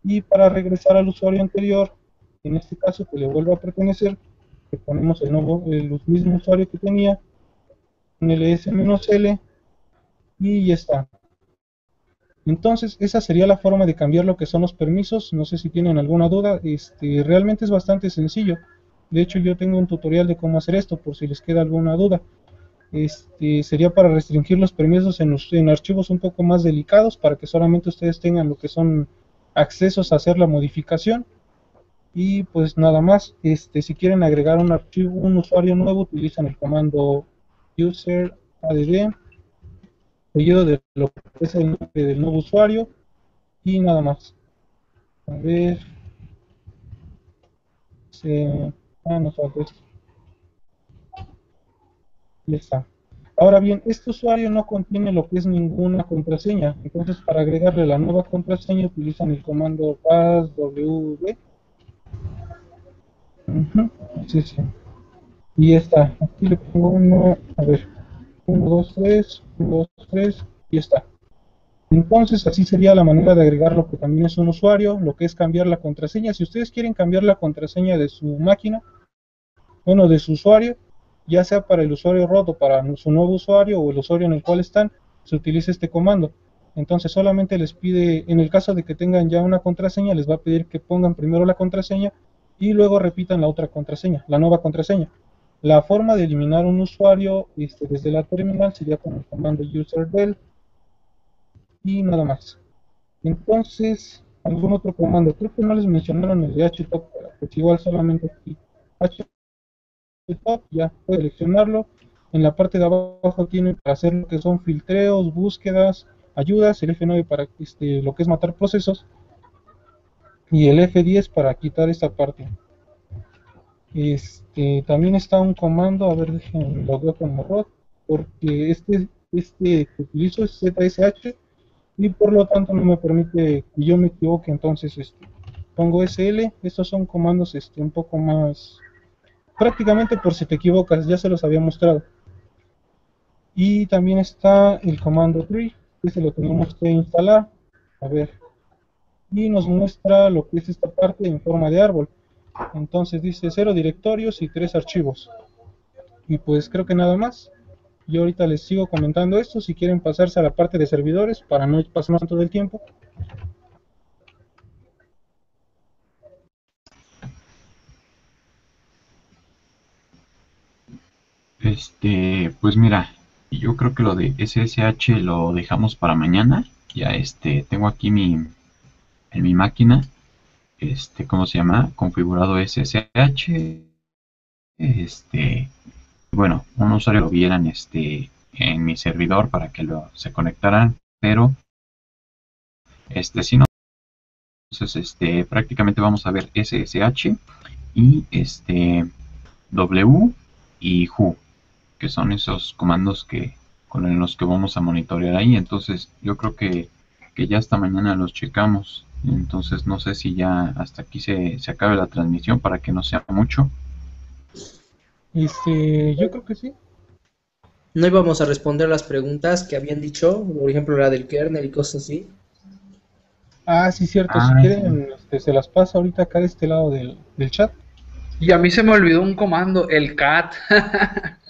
Y para regresar al usuario anterior, en este caso que le vuelva a pertenecer, le ponemos el, el mismo usuario que tenía, en ls-l, y ya está. Entonces, esa sería la forma de cambiar lo que son los permisos. No sé si tienen alguna duda. Este, realmente es bastante sencillo. De hecho, yo tengo un tutorial de cómo hacer esto, por si les queda alguna duda. Este, sería para restringir los permisos en, archivos un poco más delicados, para que solamente ustedes tengan lo que son accesos a hacer la modificación. Y pues nada más, este, si quieren agregar un archivo, un usuario nuevo, utilizan el comando user add seguido de lo que es el nombre del nuevo usuario y nada más. A ver. Ah, no. Ya está. Ahora bien, este usuario no contiene lo que es ninguna contraseña. Entonces, para agregarle la nueva contraseña, utilizan el comando passwd. Sí, sí. Y ya está. Aquí le pongo uno. A ver. 1, 2, 3, 1, 2, 3 y está. Entonces así sería la manera de agregar lo que también es un usuario, lo que es cambiar la contraseña. Si ustedes quieren cambiar la contraseña de su máquina, bueno, de su usuario, ya sea para el usuario roto, para su nuevo usuario o el usuario en el cual están, se utiliza este comando. Entonces solamente les pide, en el caso de que tengan ya una contraseña, les va a pedir que pongan primero la contraseña y luego repitan la otra contraseña, la nueva contraseña. La forma de eliminar un usuario este, desde la terminal sería con el comando userdel y nada más. Entonces, algún otro comando. Creo que no les mencionaron el de htop, pues igual solamente aquí. htop, ya puede seleccionarlo. En la parte de abajo tienen para hacer lo que son filtreos, búsquedas, ayudas, el F9 para este, lo que es matar procesos y el F10 para quitar esta parte. Este, también está un comando, a ver, déjenme lo veo como rot, porque este, este que utilizo es ZSH y por lo tanto no me permite que yo me equivoque, entonces este, pongo SL, estos son comandos este, un poco más, prácticamente por si te equivocas, ya se los había mostrado. Y también está el comando tree, que se lo tenemos que instalar, a ver, y nos muestra lo que es esta parte en forma de árbol. Entonces dice cero directorios y tres archivos. Y pues creo que nada más. Yo ahorita les sigo comentando esto. Si quieren pasarse a la parte de servidores para no pasar más todo el tiempo. Este, pues mira, yo creo que lo de SSH lo dejamos para mañana. Ya este, tengo aquí mi en mi máquina este, ¿cómo se llama? Configurado SSH. Este, bueno, un usuario lo vieran este, en mi servidor para que lo, se conectaran, pero este, si no, entonces este, prácticamente vamos a ver SSH y este, W y WHO, que son esos comandos que con los que vamos a monitorear ahí. Entonces, yo creo que, que ya hasta mañana los checamos. Entonces no sé si ya hasta aquí se, se acabe la transmisión para que no sea mucho. Este, yo creo que sí. No íbamos a responder las preguntas que habían dicho, por ejemplo la del kernel y cosas así. Ah, sí, cierto. si ah, quieren, este, se las paso ahorita acá de este lado del, del chat. Y a mí se me olvidó un comando, el cat.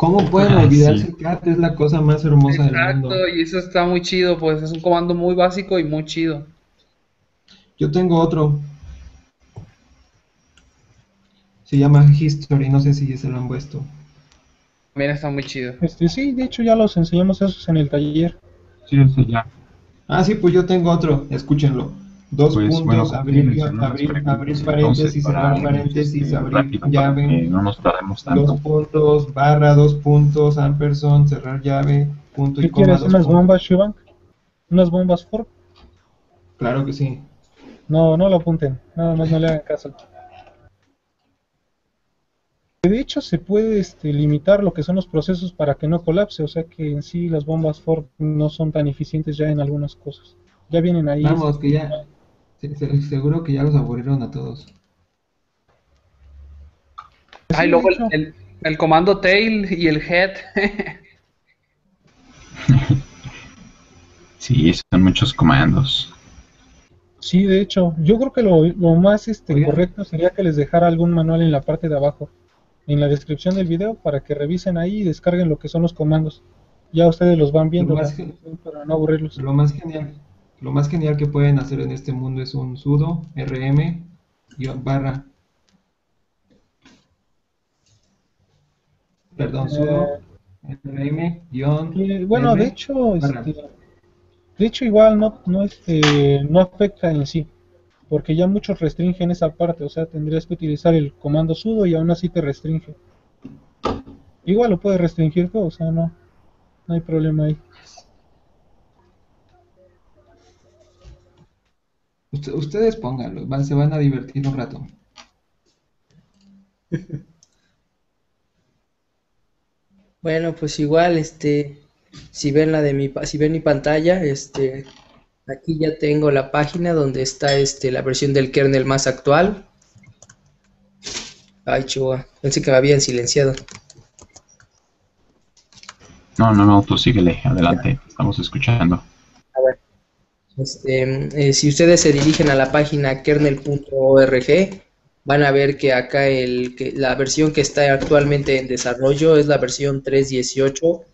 ¿Cómo pueden ah, olvidarse CAT? Es la cosa más hermosa del mundo. Exacto, y eso está muy chido, pues es un comando muy básico y muy chido. Yo tengo otro. Se llama History, no sé si se lo han puesto. También está muy chido. Este, sí, de hecho ya los enseñamos esos en el taller. Sí, eso ya. Ah, sí, pues yo tengo otro, escúchenlo. Dos Pues, puntos, bueno, abrir, abrir, paréntesis, cerrar paréntesis, este, abrir llave, que no nos tardemos tanto. dos puntos, barra, dos puntos, ampersand, cerrar llave, punto y ¿Qué coma, quieres? ¿Unas puntos. bombas, Shivank? ¿Unas bombas Ford? Claro que sí. No, no lo apunten, nada más no le hagan caso. De hecho, se puede este, limitar lo que son los procesos para que no colapse, o sea que en sí las bombas Ford no son tan eficientes ya en algunas cosas. Ya vienen ahí. Vamos, que ya, se- se- seguro que ya los aburrieron a todos. Sí, Ay, luego el, el- el comando tail y el head. Sí, son muchos comandos. Sí, de hecho, yo creo que lo, lo más este, Oiga. correcto sería que les dejara algún manual en la parte de abajo, en la descripción del video, para que revisen ahí y descarguen lo que son los comandos. Ya ustedes los van viendo, para no aburrirlos. Lo más genial, lo más genial que pueden hacer en este mundo es un sudo rm barra. Perdón, sudo rm guion. Eh, bueno, de hecho, este, de hecho igual no, no, este, no afecta en sí, porque ya muchos restringen esa parte, o sea, tendrías que utilizar el comando sudo y aún así te restringe. Igual lo puedes restringir todo, o sea, no, no hay problema ahí. Ustedes pónganlo, van- se van a divertir un rato. Bueno, pues igual, este, si ven la de mi, pa- si ven mi pantalla, este, aquí ya tengo la página donde está, este, la versión del kernel más actual. Ay, chihuahua, pensé que me habían silenciado. No, no, no, tú síguele, adelante, estamos escuchando. Este, eh, si ustedes se dirigen a la página kernel.org, van a ver que acá la versión que está actualmente en desarrollo es la versión 3.18.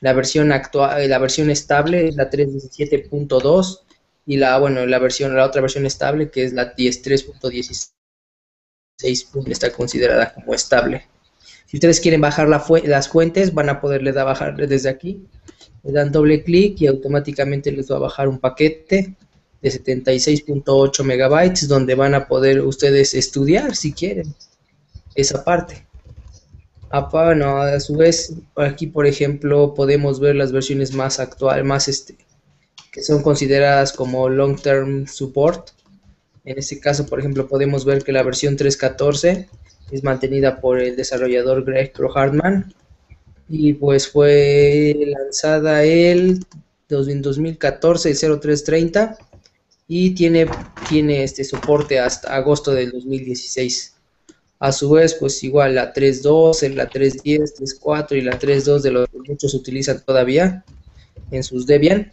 La versión actual, la versión estable es la 3.17.2 y la bueno, la versión la otra versión estable que es la 13.16 está considerada como estable. Si ustedes quieren bajar la fue- las fuentes, van a poderle bajar desde aquí. Le dan doble clic y automáticamente les va a bajar un paquete de 76.8 megabytes donde van a poder ustedes estudiar si quieren esa parte. Bueno, a su vez, aquí por ejemplo podemos ver las versiones más actuales, más este, que son consideradas como long term support. En este caso, por ejemplo, podemos ver que la versión 3.14 es mantenida por el desarrollador Greg Krohartman y pues fue lanzada el dos- en 2014 el 0330 y tiene, tiene este soporte hasta agosto del 2016. A su vez, pues igual la 3.2, la 3.10, 3.4 y la 3.2 de los que muchos utilizan todavía en sus Debian.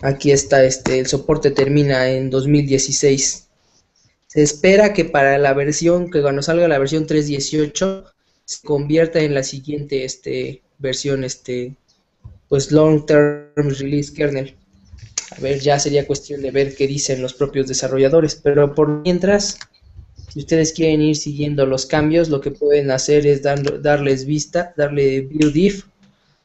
Aquí está, este, el soporte termina en 2016. Se espera que para la versión, que cuando salga la versión 3.18, se convierta en la siguiente este, versión, este, pues long term release kernel. A ver, ya sería cuestión de ver qué dicen los propios desarrolladores, pero por mientras, si ustedes quieren ir siguiendo los cambios, lo que pueden hacer es dando- darles vista, darle view diff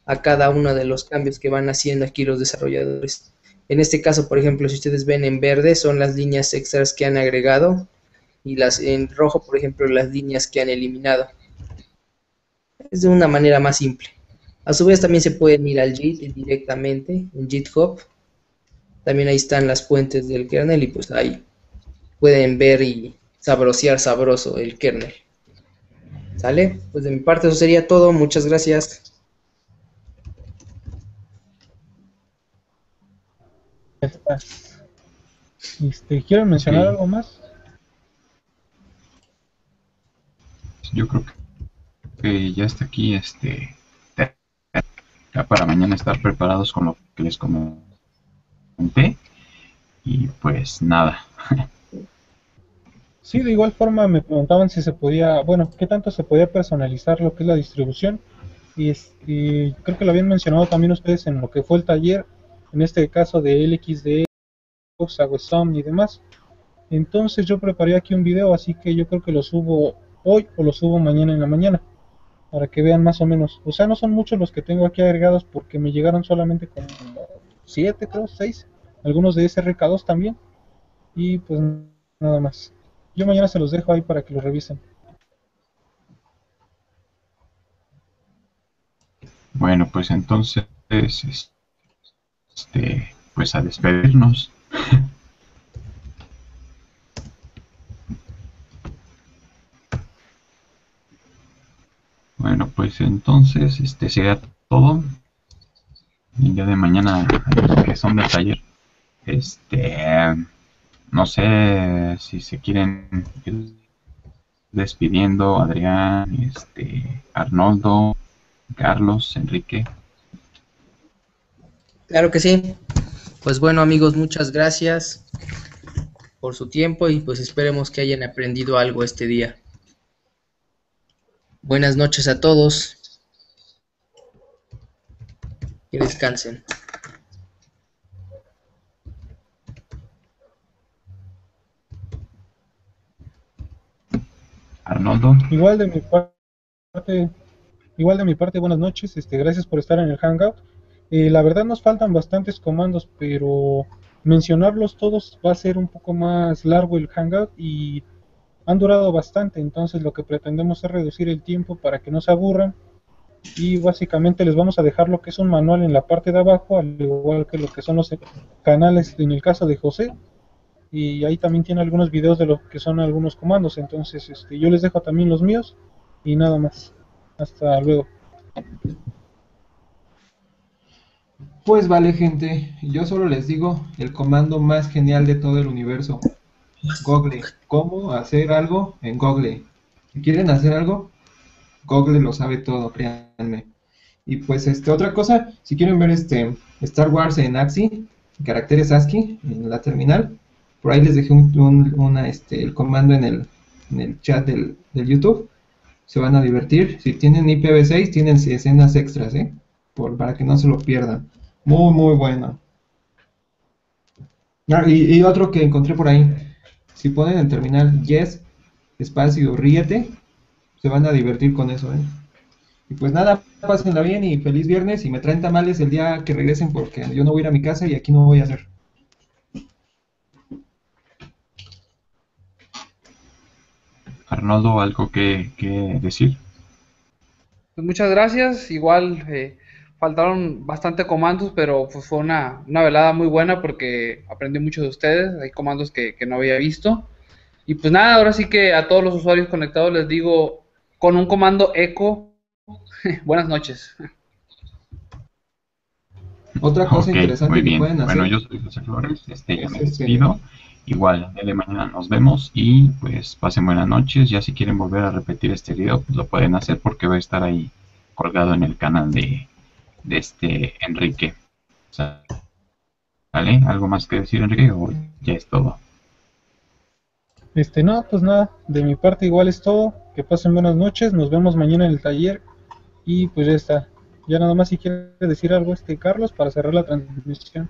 a cada uno de los cambios que van haciendo aquí los desarrolladores. En este caso, por ejemplo, si ustedes ven en verde, son las líneas extras que han agregado y las en rojo, por ejemplo, las líneas que han eliminado. Es de una manera más simple. A su vez también se pueden ir al Git directamente en GitHub. También ahí están las fuentes del kernel y pues ahí pueden ver y sabrosear sabroso el kernel. ¿Sale? Pues de mi parte eso sería todo. Muchas gracias. Ya está. Este, ¿Quieren mencionar Sí. algo más? Yo creo que ya está aquí, este, ya para mañana estar preparados con lo que les comenté. Y pues nada, Sí, de igual forma me preguntaban si se podía, bueno, qué tanto se podía personalizar lo que es la distribución. Y este, creo que lo habían mencionado también ustedes en lo que fue el taller, en este caso de LXD, Sagwesam y demás. Entonces yo preparé aquí un video, así que yo creo que lo subo hoy o lo subo mañana en la mañana, para que vean más o menos. O sea, no son muchos los que tengo aquí agregados porque me llegaron solamente como 7, creo, 6. Algunos de SRK2 también. Y pues nada más. Yo mañana se los dejo ahí para que lo revisen. Bueno, pues entonces, este, pues a despedirnos. Bueno, pues entonces, este sería todo. El día de mañana, que son del taller, este, no sé si se quieren ir despidiendo, Adrián, este, Arnoldo, Carlos, Enrique. Claro que sí. Pues bueno amigos, muchas gracias por su tiempo y pues esperemos que hayan aprendido algo este día. Buenas noches a todos. Que descansen. Arnoldo. Igual de mi parte, igual de mi parte, buenas noches. Este, gracias por estar en el Hangout. Eh, la verdad nos faltan bastantes comandos, pero mencionarlos todos va a ser un poco más largo el Hangout y han durado bastante, entonces lo que pretendemos es reducir el tiempo para que no se aburran y básicamente les vamos a dejar lo que es un manual en la parte de abajo, al igual que lo que son los canales en el caso de José y ahí también tiene algunos videos de lo que son algunos comandos, entonces este, yo les dejo también los míos y nada más. Hasta luego. Pues vale gente, yo solo les digo el comando más genial de todo el universo. Google. ¿Cómo hacer algo en Google? Si quieren hacer algo, Google lo sabe todo, créanme. Y pues este otra cosa, si quieren ver este Star Wars en AXI, caracteres ASCII en la terminal, por ahí les dejé un, este, el comando en el, en el chat del, del, YouTube. Se van a divertir. Si tienen IPv6, tienen escenas extras, ¿eh? Por, para que no se lo pierdan. Muy, muy bueno. Ah, y otro que encontré por ahí si ponen en terminal yes, espacio, ríete, se van a divertir con eso, ¿eh? Y pues nada, pásenla bien y feliz viernes y me traen tamales el día que regresen porque yo no voy a ir a mi casa y aquí no voy a hacer. Arnoldo, ¿algo que, que decir? Pues muchas gracias, igual eh, faltaron bastante comandos, pero pues fue una, una, velada muy buena porque aprendí mucho de ustedes, hay comandos que, que, no había visto. Y pues nada, ahora sí que a todos los usuarios conectados les digo, con un comando eco, buenas noches. Otra cosa okay, interesante muy bien. que pueden hacer. Bueno, yo soy José Flores, este, ya me despido. Igual, de mañana nos vemos y pues pasen buenas noches. Ya si quieren volver a repetir este video, pues lo pueden hacer porque va a estar ahí colgado en el canal de, de este Enrique. ¿Vale? ¿Algo más que decir, Enrique? ¿O ya es todo? Este, no, pues nada, de mi parte igual es todo. Que pasen buenas noches, nos vemos mañana en el taller. Y pues ya está. Ya nada más si quiere decir algo este Carlos para cerrar la transmisión.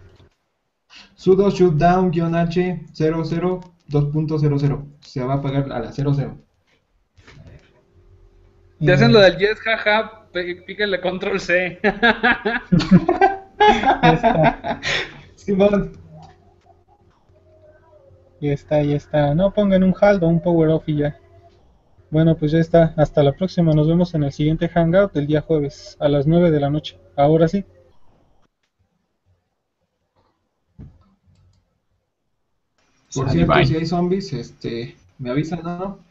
sudo shutdown-h 00 2.00 se va a apagar a la 00. Te hacen lo del yes, jaja, píquenle control C. ya está. Simón. Ya está, ya está. No pongan un hold o un power off y ya. Bueno, pues ya está. Hasta la próxima. Nos vemos en el siguiente hangout el día jueves a las 9 de la noche. Ahora sí. Por cierto, si hay zombies, este, me avisan, ¿no?